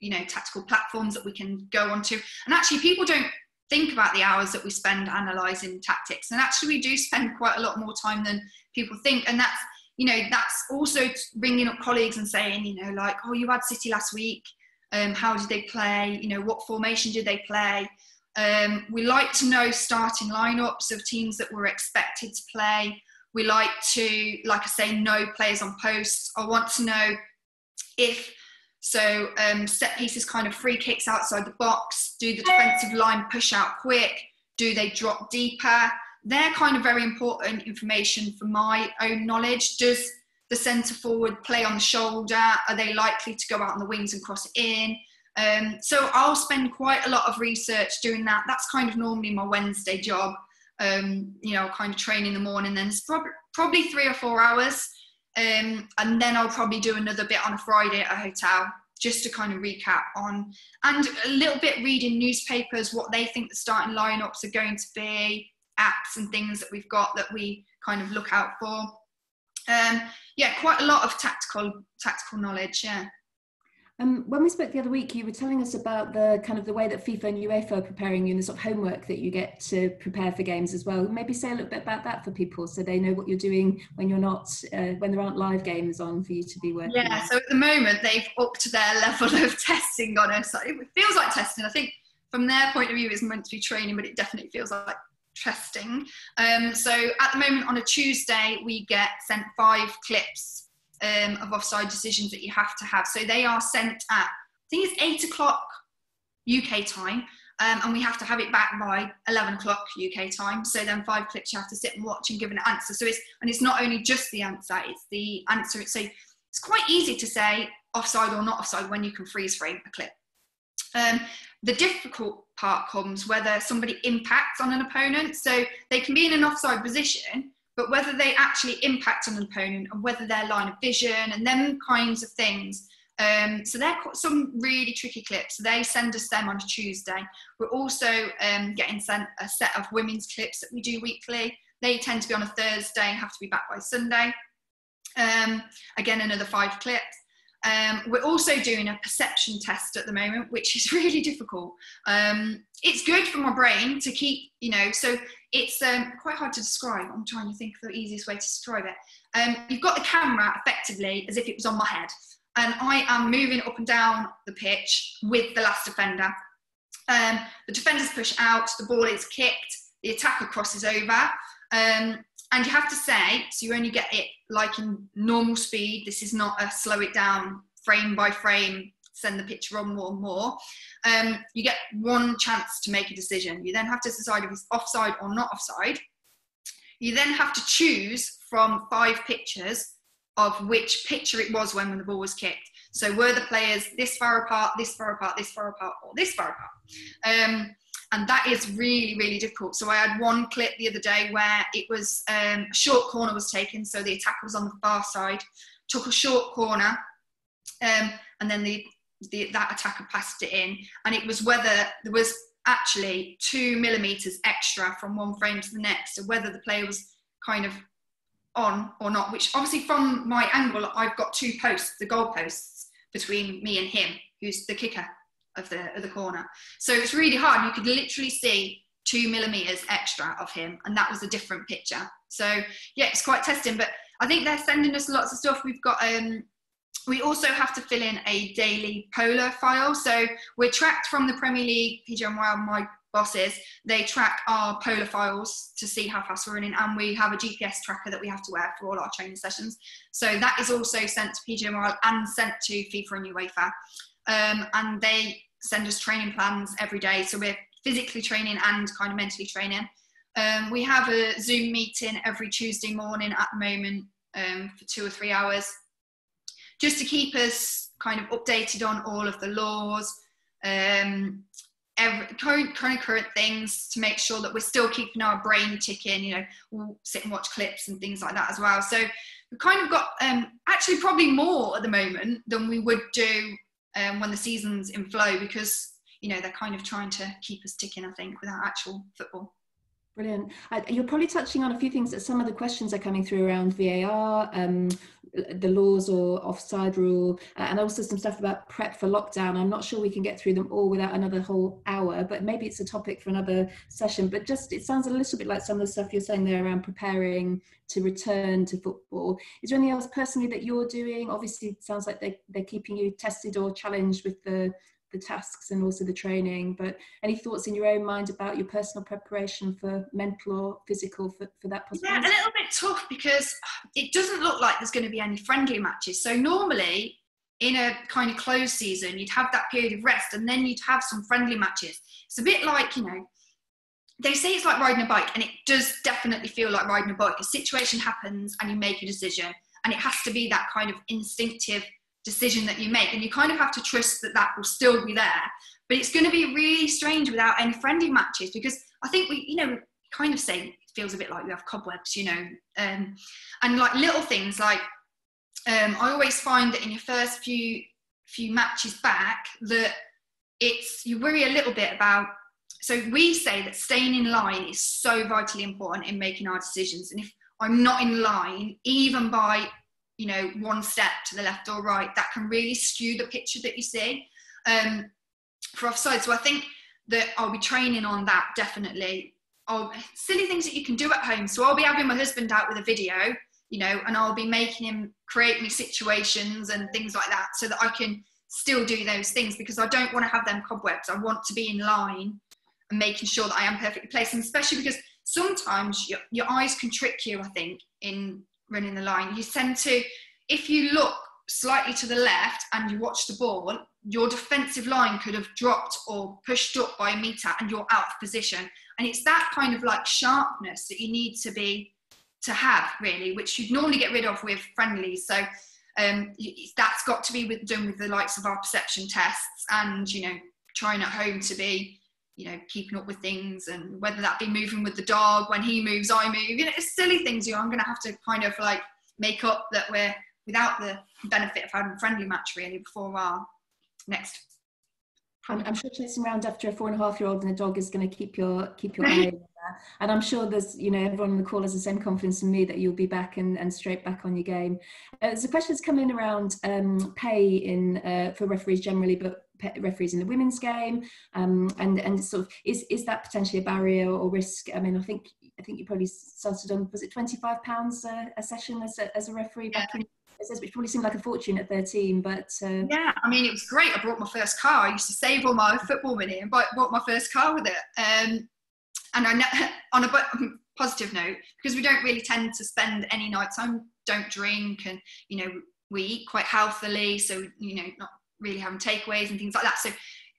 you know, tactical platforms that we can go onto. And actually, people don't think about the hours that we spend analysing tactics. And actually, we do (laughs) spend quite a lot more time than people think. And that's, you know, that's also bringing up colleagues and saying, you know, like, oh, you had City last week. Um, how did they play? You know, what formation did they play? Um, we like to know starting lineups of teams that we're expected to play. We like to, like I say, know players on posts. I want to know if so um, set pieces, kind of free kicks outside the box. Do the defensive line push out quick? Do they drop deeper? They're kind of very important information for my own knowledge. Does the centre forward play on the shoulder? Are they likely to go out on the wings and cross in? Um, so I'll spend quite a lot of research doing that. That's kind of normally my Wednesday job um, you know, kind of train in the morning. Then it's prob- probably three or four hours. Um, and then I'll probably do another bit on a Friday at a hotel just to kind of recap on and a little bit reading newspapers, what they think the starting lineups are going to be, apps and things that we've got that we kind of look out for. um, yeah, quite a lot of tactical tactical knowledge. Yeah. Um, when we spoke the other week, you were telling us about the kind of the way that FIFA and UEFA are preparing you and the sort of homework that you get to prepare for games as well. Maybe say a little bit about that for people so they know what you're doing when you're not, uh, when there aren't live games on for you to be working. Yeah, so at the moment they've upped their (laughs) level of testing on us. It feels like testing. I think from their point of view, it's meant to be training, but it definitely feels like testing. Um, so at the moment on a Tuesday, we get sent five clips um, of offside decisions that you have to have. So they are sent at, I think it's eight o'clock UK time, um, and we have to have it back by 11 o'clock UK time. So then five clips you have to sit and watch and give an answer. So it's, and it's not only just the answer, it's the answer. So it's quite easy to say offside or not offside when you can freeze frame a clip. Um, the difficult part comes whether somebody impacts on an opponent. So they can be in an offside position, but whether they actually impact on an opponent and whether their line of vision and them kinds of things. Um, so they're some really tricky clips. They send us them on a Tuesday. We're also um, getting sent a set of women's clips that we do weekly. They tend to be on a Thursday and have to be back by Sunday. Um, again, another five clips. Um, we're also doing a perception test at the moment, which is (laughs) really difficult. Um, it's good for my brain to keep, you know, so it's um, quite hard to describe. I'm trying to think of the easiest way to describe it. Um, you've got the camera effectively as if it was on my head, and I am moving up and down the pitch with the last defender. Um, the defender's push out, the ball is kicked, the attacker crosses over, um, and you have to say, so you only get it like in normal speed. This is not a slow it down frame by frame, send the picture on more and more um, you get one chance to make a decision. You then have to decide if it's offside or not offside. You then have to choose from five pictures of which picture it was when, the ball was kicked. So were the players this far apart, this far apart, this far apart, or this far apart? Um, and that is really, really difficult. So I had one clip the other day where it was um, a short corner was taken, so the attacker was on the far side, took a short corner, um, and then the the, that attacker passed it in, and it was whether there was actually two millimeters extra from one frame to the next, so whether the player was kind of on or not. Which obviously, from my angle, I've got two posts, the goal posts between me and him, who's the kicker of the of the corner. So it's really hard. You could literally see two millimeters extra of him, and that was a different picture. So yeah, it's quite testing. But I think they're sending us lots of stuff. We've got um, we also have to fill in a daily polar file. So we're tracked from the Premier League, PGMOL, my bosses, they track our polar files to see how fast we're running, and we have a GPS tracker that we have to wear for all our training sessions. So that is also sent to PGMOL and sent to FIFA and UEFA. Um, and they send us training plans every day. So we're physically training and kind of mentally training. Um, we have a Zoom meeting every Tuesday morning at the moment um, for two or three hours just to keep us kind of updated on all of the laws, um, every, current, current, current things to make sure that we're still keeping our brain ticking, you know, we'll sit and watch clips and things like that as well. So we've kind of got um, actually probably more at the moment than we would do um, when the season's in flow because, you know, they're kind of trying to keep us ticking, I think, without actual football. Brilliant. Uh, you're probably touching on a few things that some of the questions are coming through around VAR, um, the laws or offside rule, uh, and also some stuff about prep for lockdown. I'm not sure we can get through them all without another whole hour, but maybe it's a topic for another session. But just it sounds a little bit like some of the stuff you're saying there around preparing to return to football. Is there anything else personally that you're doing? Obviously, it sounds like they, they're keeping you tested or challenged with the the tasks and also the training. But any thoughts in your own mind about your personal preparation for mental or physical for, for that possibility? Yeah, a little bit tough because it doesn't look like there's going to be any friendly matches. So normally in a kind of closed season, you'd have that period of rest and then you'd have some friendly matches. It's a bit like, you know, they say it's like riding a bike, and it does definitely feel like riding a bike. A situation happens and you make a decision, and it has to be that kind of instinctive decision that you make and you kind of have to trust that that will still be there. But it's going to be really strange without any friendly matches because i think we you know kind of say it feels a bit like we have cobwebs you know um, and like little things like um, i always find that in your first few few matches back that it's you worry a little bit about so we say that staying in line is so vitally important in making our decisions and if I'm not in line, even by you know one step to the left or right, that can really skew the picture that you see um, for offside. So I think that I'll be training on that definitely. Oh, silly things that you can do at home. So I'll be having my husband out with a video, you know, and I'll be making him create me situations and things like that, so that I can still do those things because I don't want to have them cobwebs. I want to be in line and making sure that I am perfectly placed, and especially because sometimes your, your eyes can trick you, I think, in running the line. You tend to, if you look slightly to the left and you watch the ball, your defensive line could have dropped or pushed up by a meter and you're out of position. And it's that kind of like sharpness that you need to be to have really, which you'd normally get rid of with friendlies. So um, that's got to be with, done with the likes of our perception tests and you know trying at home to be you know keeping up with things and whether that be moving with the dog when he moves i move you know it's silly things you know i'm going to have to kind of like make up that we're without the benefit of having a friendly match really before our next I'm, I'm, sure chasing around after a four and a half year old and a dog is going to keep your keep your (laughs) eye and I'm sure there's you know everyone on the call has the same confidence in me that you'll be back and, and straight back on your game. Uh, there's a question that's come in around um, pay in uh, for referees generally, but referees in the women's game, um, and and sort of is is that potentially a barrier or risk? I mean, I think I think you probably started on was it twenty five pounds a, session as a, as a referee back yeah. in which probably seemed like a fortune at 13 but uh... yeah i mean it was great i brought my first car i used to save all my football money and bought, bought my first car with it um, and I, (laughs) on a (laughs) positive note because we don't really tend to spend any nights home don't drink and you know we eat quite healthily so you know not really having takeaways and things like that so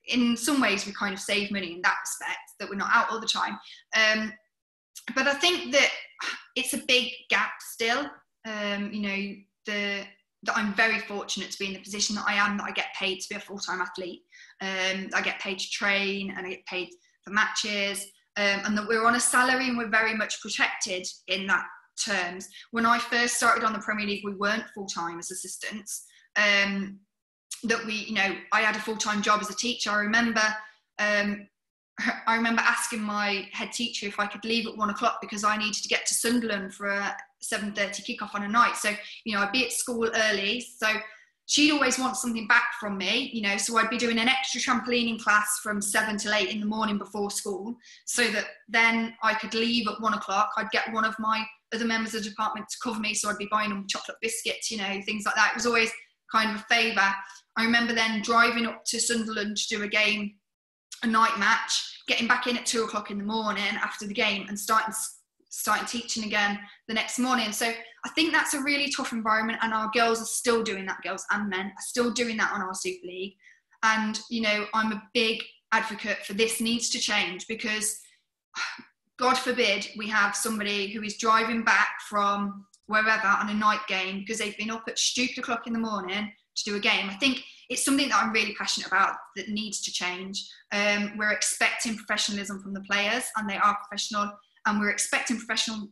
in some ways we kind of save money in that respect that we're not out all the time um, but i think that it's a big gap still um, you know the that I'm very fortunate to be in the position that I am, that I get paid to be a full-time athlete. Um, I get paid to train and I get paid for matches, um, and that we're on a salary and we're very much protected in that terms. When I first started on the Premier League, we weren't full-time as assistants. Um, that we, you know, I had a full-time job as a teacher. I remember um, (laughs) I remember asking my head teacher if I could leave at one o'clock because I needed to get to Sunderland for a 7.30 kickoff on a night. So, you know, I'd be at school early. So she'd always want something back from me, you know, so I'd be doing an extra trampolining class from seven till eight in the morning before school so that then I could leave at one o'clock. I'd get one of my other members of the department to cover me. So I'd be buying them chocolate biscuits, you know, things like that. It was always kind of a favour. I remember then driving up to Sunderland to do a game a night match, getting back in at two o'clock in the morning after the game and starting starting teaching again the next morning. So I think that's a really tough environment, and our girls are still doing that. Girls and men are still doing that on our Super League, and you know I'm a big advocate for this needs to change because (sighs) God forbid we have somebody who is driving back from wherever on a night game because they've been up at stupid o'clock in the morning to do a game. I think it's something that I'm really passionate about that needs to change. Um, we're expecting professionalism from the players, and they are professional, and we're expecting professional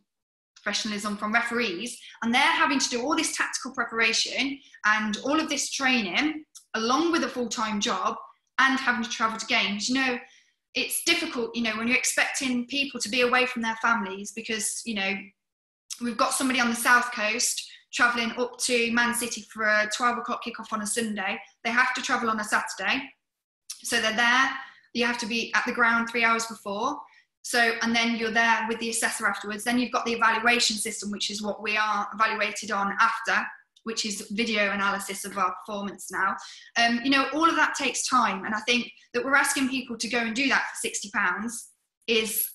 professionalism from referees, and they're having to do all this tactical preparation and all of this training along with a full-time job and having to travel to games. You know, it's difficult, you know, when you're expecting people to be away from their families because, you know, we've got somebody on the south coast travelling up to Man City for a 12 o'clock kickoff on a Sunday. They have to travel on a Saturday. So they're there. You have to be at the ground three hours before. So, and then you're there with the assessor afterwards. Then you've got the evaluation system, which is what we are evaluated on after, which is video analysis of our performance now. Um, you know, all of that takes time. And I think that we're asking people to go and do that for £60 is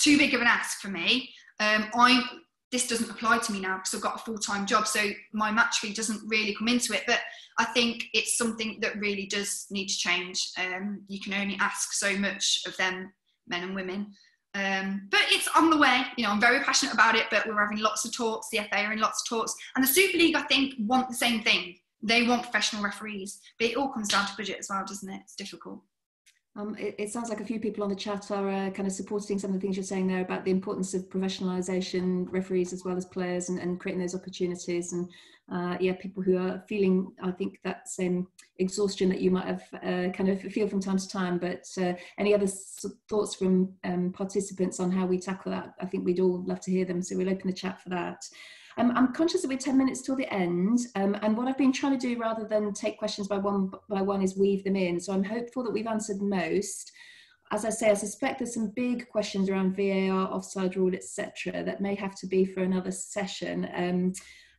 too big of an ask for me. Um, I this doesn't apply to me now because I've got a full time job. So my match fee doesn't really come into it. But I think it's something that really does need to change. Um, you can only ask so much of them, men and women. Um, but it's on the way. You know, I'm very passionate about it, but we're having lots of talks. The FA are in lots of talks. And the Super League, I think, want the same thing. They want professional referees. But it all comes down to budget as well, doesn't it? It's difficult. Um, it, it, sounds like a few people on the chat are uh, kind of supporting some of the things you're saying there about the importance of professionalisation, referees as well as players, and, and creating those opportunities. And uh, yeah, people who are feeling, I think, that same exhaustion that you might have uh, kind of feel from time to time. But uh, any other thoughts from um, participants on how we tackle that? I think we'd all love to hear them. So we'll open the chat for that. Um, I'm conscious that we're 10 minutes till the end, um, and what I've been trying to do rather than take questions by one by one is weave them in. So I'm hopeful that we've answered most. As I say, I suspect there's some big questions around VAR, offside rule, etc., that may have to be for another session. Um,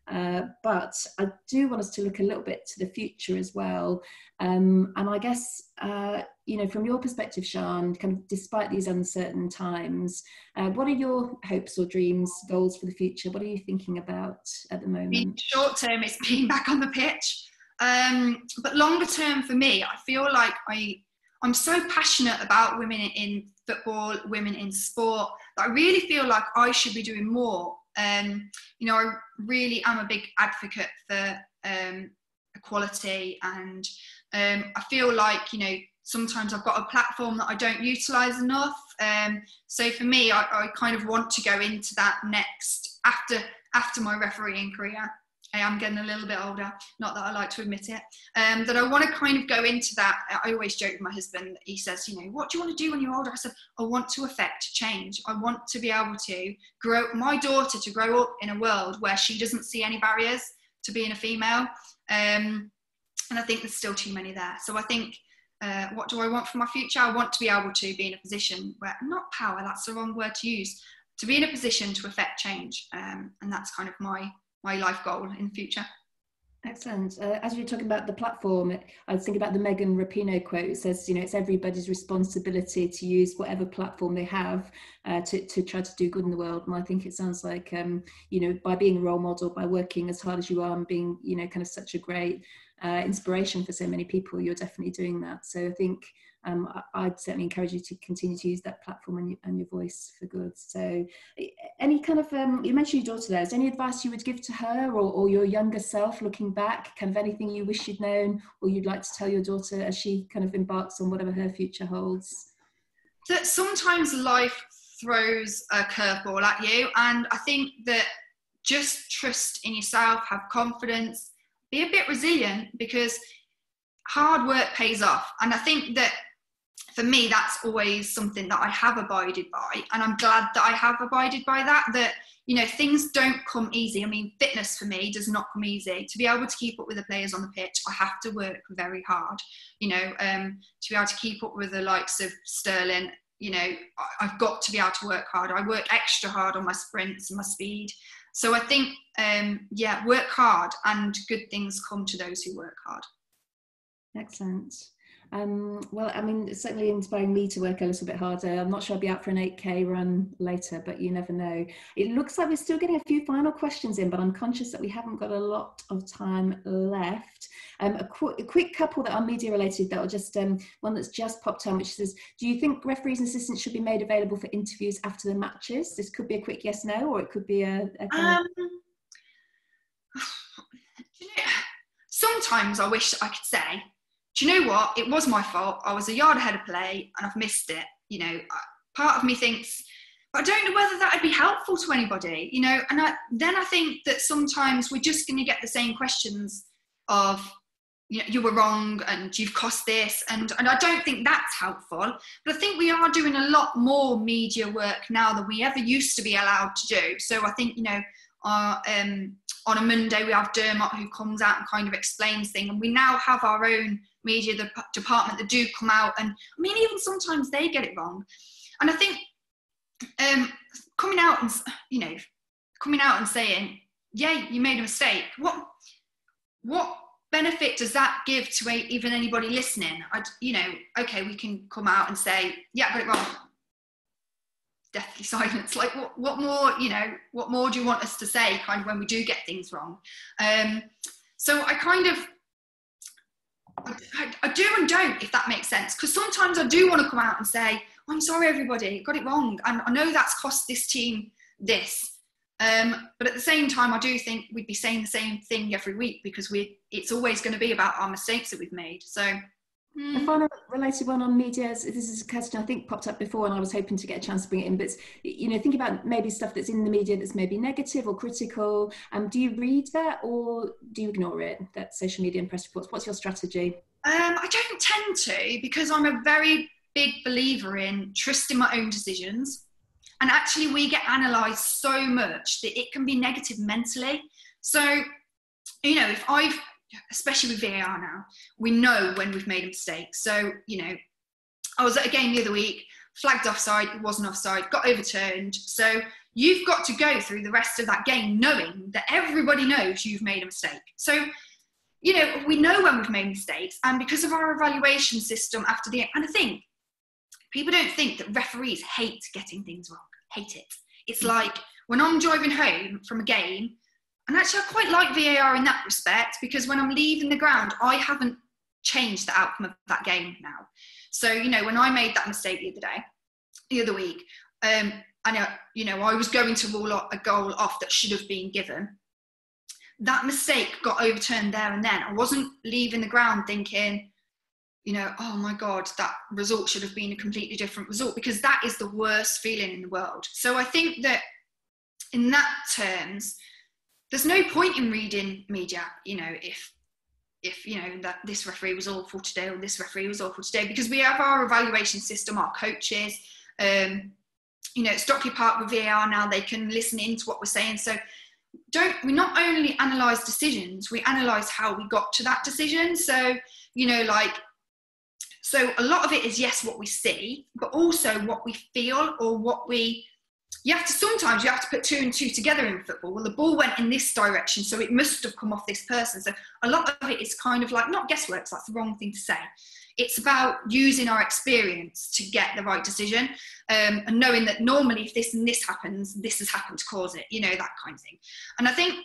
uh, but I do want us to look a little bit to the future as well. Um, and I guess, uh, you know, from your perspective, Sian, kind of despite these uncertain times, uh, what are your hopes or dreams, goals for the future? What are you thinking about at the moment? In short term, it's being (laughs) back on the pitch. Um, but longer term for me, I feel like I, I'm so passionate about women in football, women in sport, that I really feel like I should be doing more um, you know, I really am a big advocate for um, equality, and um, I feel like you know sometimes I've got a platform that I don't utilize enough. Um, so for me, I, I, kind of want to go into that next after after my refereeing career. I am getting a little bit older, not that I like to admit it, um, that I want to kind of go into that. I always joke with my husband, he says, you know, what do you want to do when you're older? I said, I want to affect change. I want to be able to grow my daughter to grow up in a world where she doesn't see any barriers to being a female. Um, and I think there's still too many there. So I think, uh, what do I want for my future? I want to be able to be in a position where, not power, that's the wrong word to use, to be in a position to affect change. Um, and that's kind of my my life goal in the future. Excellent. Uh, as you're talking about the platform, I was thinking about the Megan Rapinoe quote. It says, you know, it's everybody's responsibility to use whatever platform they have uh, to, to try to do good in the world. And I think it sounds like, um, you know, by being a role model, by working as hard as you are and being, you know, kind of such a great uh, inspiration for so many people, you're definitely doing that. So I think um, I, would certainly encourage you to continue to use that platform and, and your voice for good. So, any kind of um, you mentioned your daughter there. Is any advice you would give to her or, or your younger self looking back? Kind of anything you wish you'd known or you'd like to tell your daughter as she kind of embarks on whatever her future holds? That sometimes life throws a curveball at you, and I think that just trust in yourself, have confidence, be a bit resilient because hard work pays off. And I think that for me, that's always something that I have abided by. And I'm glad that I have abided by that, that, you know, things don't come easy. I mean, fitness for me does not come easy. To be able to keep up with the players on the pitch, I have to work very hard. You know, um, to be able to keep up with the likes of Sterling, you know, I've got to be able to work hard. I work extra hard on my sprints and my speed. So I think, um, yeah, work hard and good things come to those who work hard. Excellent. Um, well, I mean, it's certainly inspiring me to work a little bit harder. I'm not sure I'll be out for an 8K run later, but you never know. It looks like we're still getting a few final questions in, but I'm conscious that we haven't got a lot of time left. Um, a, qu- a, quick couple that are media related that are just um, one that's just popped on, which says, do you think referees and assistants should be made available for interviews after the matches? This could be a quick yes, no, or it could be a, a of... (sighs) sometimes I wish I could say, do you know what? It was my fault. I was a yard ahead of play and I've missed it. You know, part of me thinks, but I don't know whether that would be helpful to anybody, you know. And I, then I think that sometimes we're just going to get the same questions of, you know, you were wrong and you've cost this. And, and I don't think that's helpful. But I think we are doing a lot more media work now than we ever used to be allowed to do. So I think, you know, our, um, on a Monday, we have Dermot who comes out and kind of explains things. And we now have our own media the department that do come out and i mean even sometimes they get it wrong. And i think um, coming out and you know coming out and saying yeah you made a mistake what what benefit does that give to a, even anybody listening? I you know okay we can come out and say yeah got it wrong. Deathly (laughs) silence. Like what, what more you know what more do you want us to say kind of when we do get things wrong? Um, so i kind of I, I, do and don't, if that makes sense. Because sometimes I do want to come out and say, I'm sorry, everybody, got it wrong. And I know that's cost this team this. Um, but at the same time, I do think we'd be saying the same thing every week because we it's always going to be about our mistakes that we've made. So Mm. A final related one on media. This is a question I think popped up before, and I was hoping to get a chance to bring it in. But you know, think about maybe stuff that's in the media that's maybe negative or critical. Um, do you read that, or do you ignore it? That social media and press reports. What's your strategy? Um, I don't tend to because I'm a very big believer in trusting my own decisions. And actually, we get analysed so much that it can be negative mentally. So, you know, if I've especially with VAR now, we know when we've made a mistake. So, you know, I was at a game the other week, flagged offside, it wasn't offside, got overturned. So you've got to go through the rest of that game knowing that everybody knows you've made a mistake. So, you know, we know when we've made mistakes, and because of our evaluation system after the and I think people don't think that referees hate getting things wrong, hate it. It's mm. like when I'm driving home from a game and actually, I quite like VAR in that respect because when I'm leaving the ground, I haven't changed the outcome of that game now. So, you know, when I made that mistake the other day, the other week, um, you know, I was going to rule a goal off that should have been given. That mistake got overturned there and then. I wasn't leaving the ground thinking, you know, oh my God, that result should have been a completely different result because that is the worst feeling in the world. So I think that in that terms, there's no point in reading media, you know, if if you know that this referee was awful today or this referee was awful today because we have our evaluation system, our coaches, um, you know, Stockley Park with VAR now they can listen into what we're saying. So don't we not only analyze decisions, we analyze how we got to that decision. So you know, like so a lot of it is yes what we see, but also what we feel or what we you have to sometimes you have to put two and two together in football. Well, the ball went in this direction, so it must have come off this person. So a lot of it is kind of like not guesswork. That's the wrong thing to say. It's about using our experience to get the right decision, um, and knowing that normally if this and this happens, this has happened to cause it. You know that kind of thing. And I think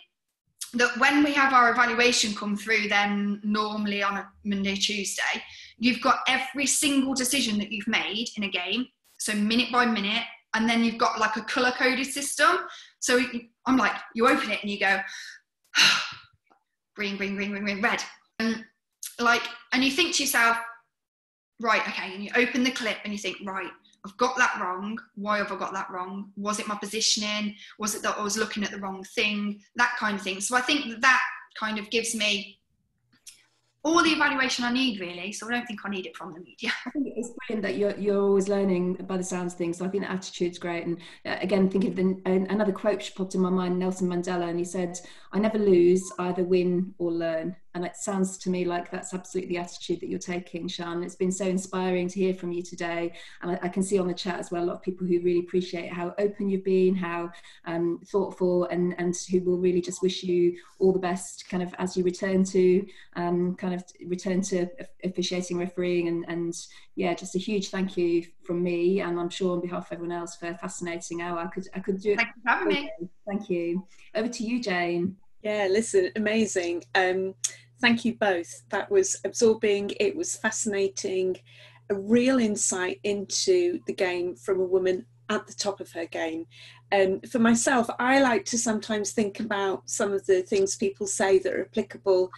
that when we have our evaluation come through, then normally on a Monday, Tuesday, you've got every single decision that you've made in a game. So minute by minute, and then you've got like a color coded system. So I'm like, you open it and you go, (sighs) green, green, green, green, green, red. And like, and you think to yourself, right, okay, and you open the clip and you think, right, I've got that wrong. Why have I got that wrong? Was it my positioning? Was it that I was looking at the wrong thing? That kind of thing. So I think that, that kind of gives me all the evaluation I need really. So I don't think I need it from the media. I think it's brilliant that you're you're always learning by the sounds of things. So I think the attitude's great. And uh, again, think of the, another quote popped in my mind, Nelson Mandela, and he said, "I never lose, either win or learn." And it sounds to me like that's absolutely the attitude that you're taking, Sian. It's been so inspiring to hear from you today. And I, I can see on the chat as well a lot of people who really appreciate how open you've been, how um, thoughtful, and, and who will really just wish you all the best kind of as you return to um, kind of return to officiating, refereeing. And, and yeah, just a huge thank you from me. And I'm sure on behalf of everyone else for a fascinating hour. I could, I could do it. Thank you for having me. Thank you. Over to you, Jane. Yeah, listen, amazing. Um, thank you both. That was absorbing, it was fascinating, a real insight into the game from a woman at the top of her game. Um, for myself, I like to sometimes think about some of the things people say that are applicable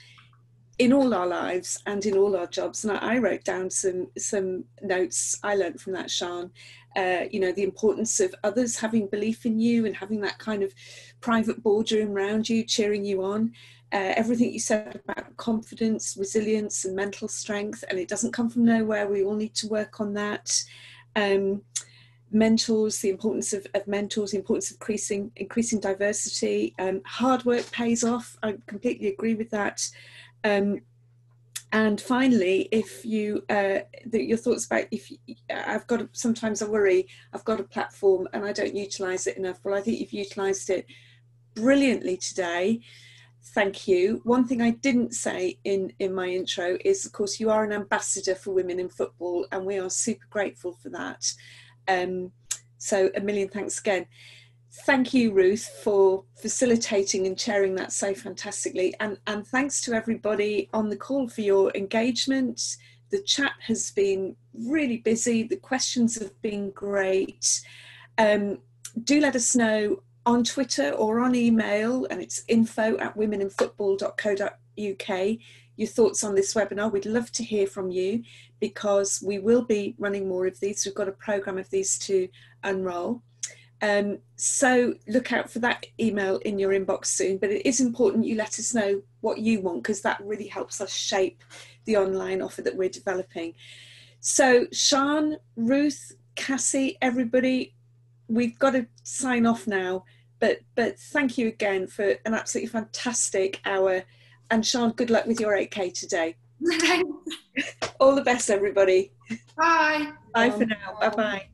in all our lives and in all our jobs. And I, I wrote down some some notes I learned from that, Sian. Uh, you know, the importance of others having belief in you and having that kind of private boardroom around you, cheering you on. Uh, everything you said about confidence, resilience, and mental strength, and it doesn't come from nowhere. We all need to work on that. Um, mentors, the importance of, of, mentors, the importance of increasing increasing diversity. Um, hard work pays off. I completely agree with that. Um, and finally, if you uh, your thoughts about if I've got sometimes I worry I've got a platform and I don't utilise it enough. Well, I think you've utilised it brilliantly today. Thank you. One thing I didn't say in, in my intro is, of course, you are an ambassador for women in football, and we are super grateful for that. Um, so, a million thanks again. Thank you, Ruth, for facilitating and chairing that so fantastically. And, and thanks to everybody on the call for your engagement. The chat has been really busy, the questions have been great. Um, do let us know on Twitter or on email, and it's info at womeninfootball.co.uk your thoughts on this webinar. We'd love to hear from you because we will be running more of these. We've got a program of these to unroll. Um, so look out for that email in your inbox soon. But it is important you let us know what you want because that really helps us shape the online offer that we're developing. So Sian, Ruth, Cassie, everybody, we've got to sign off now. But but thank you again for an absolutely fantastic hour. And Sian, good luck with your 8K today. (laughs) All the best, everybody. Bye. Bye for now. Bye bye.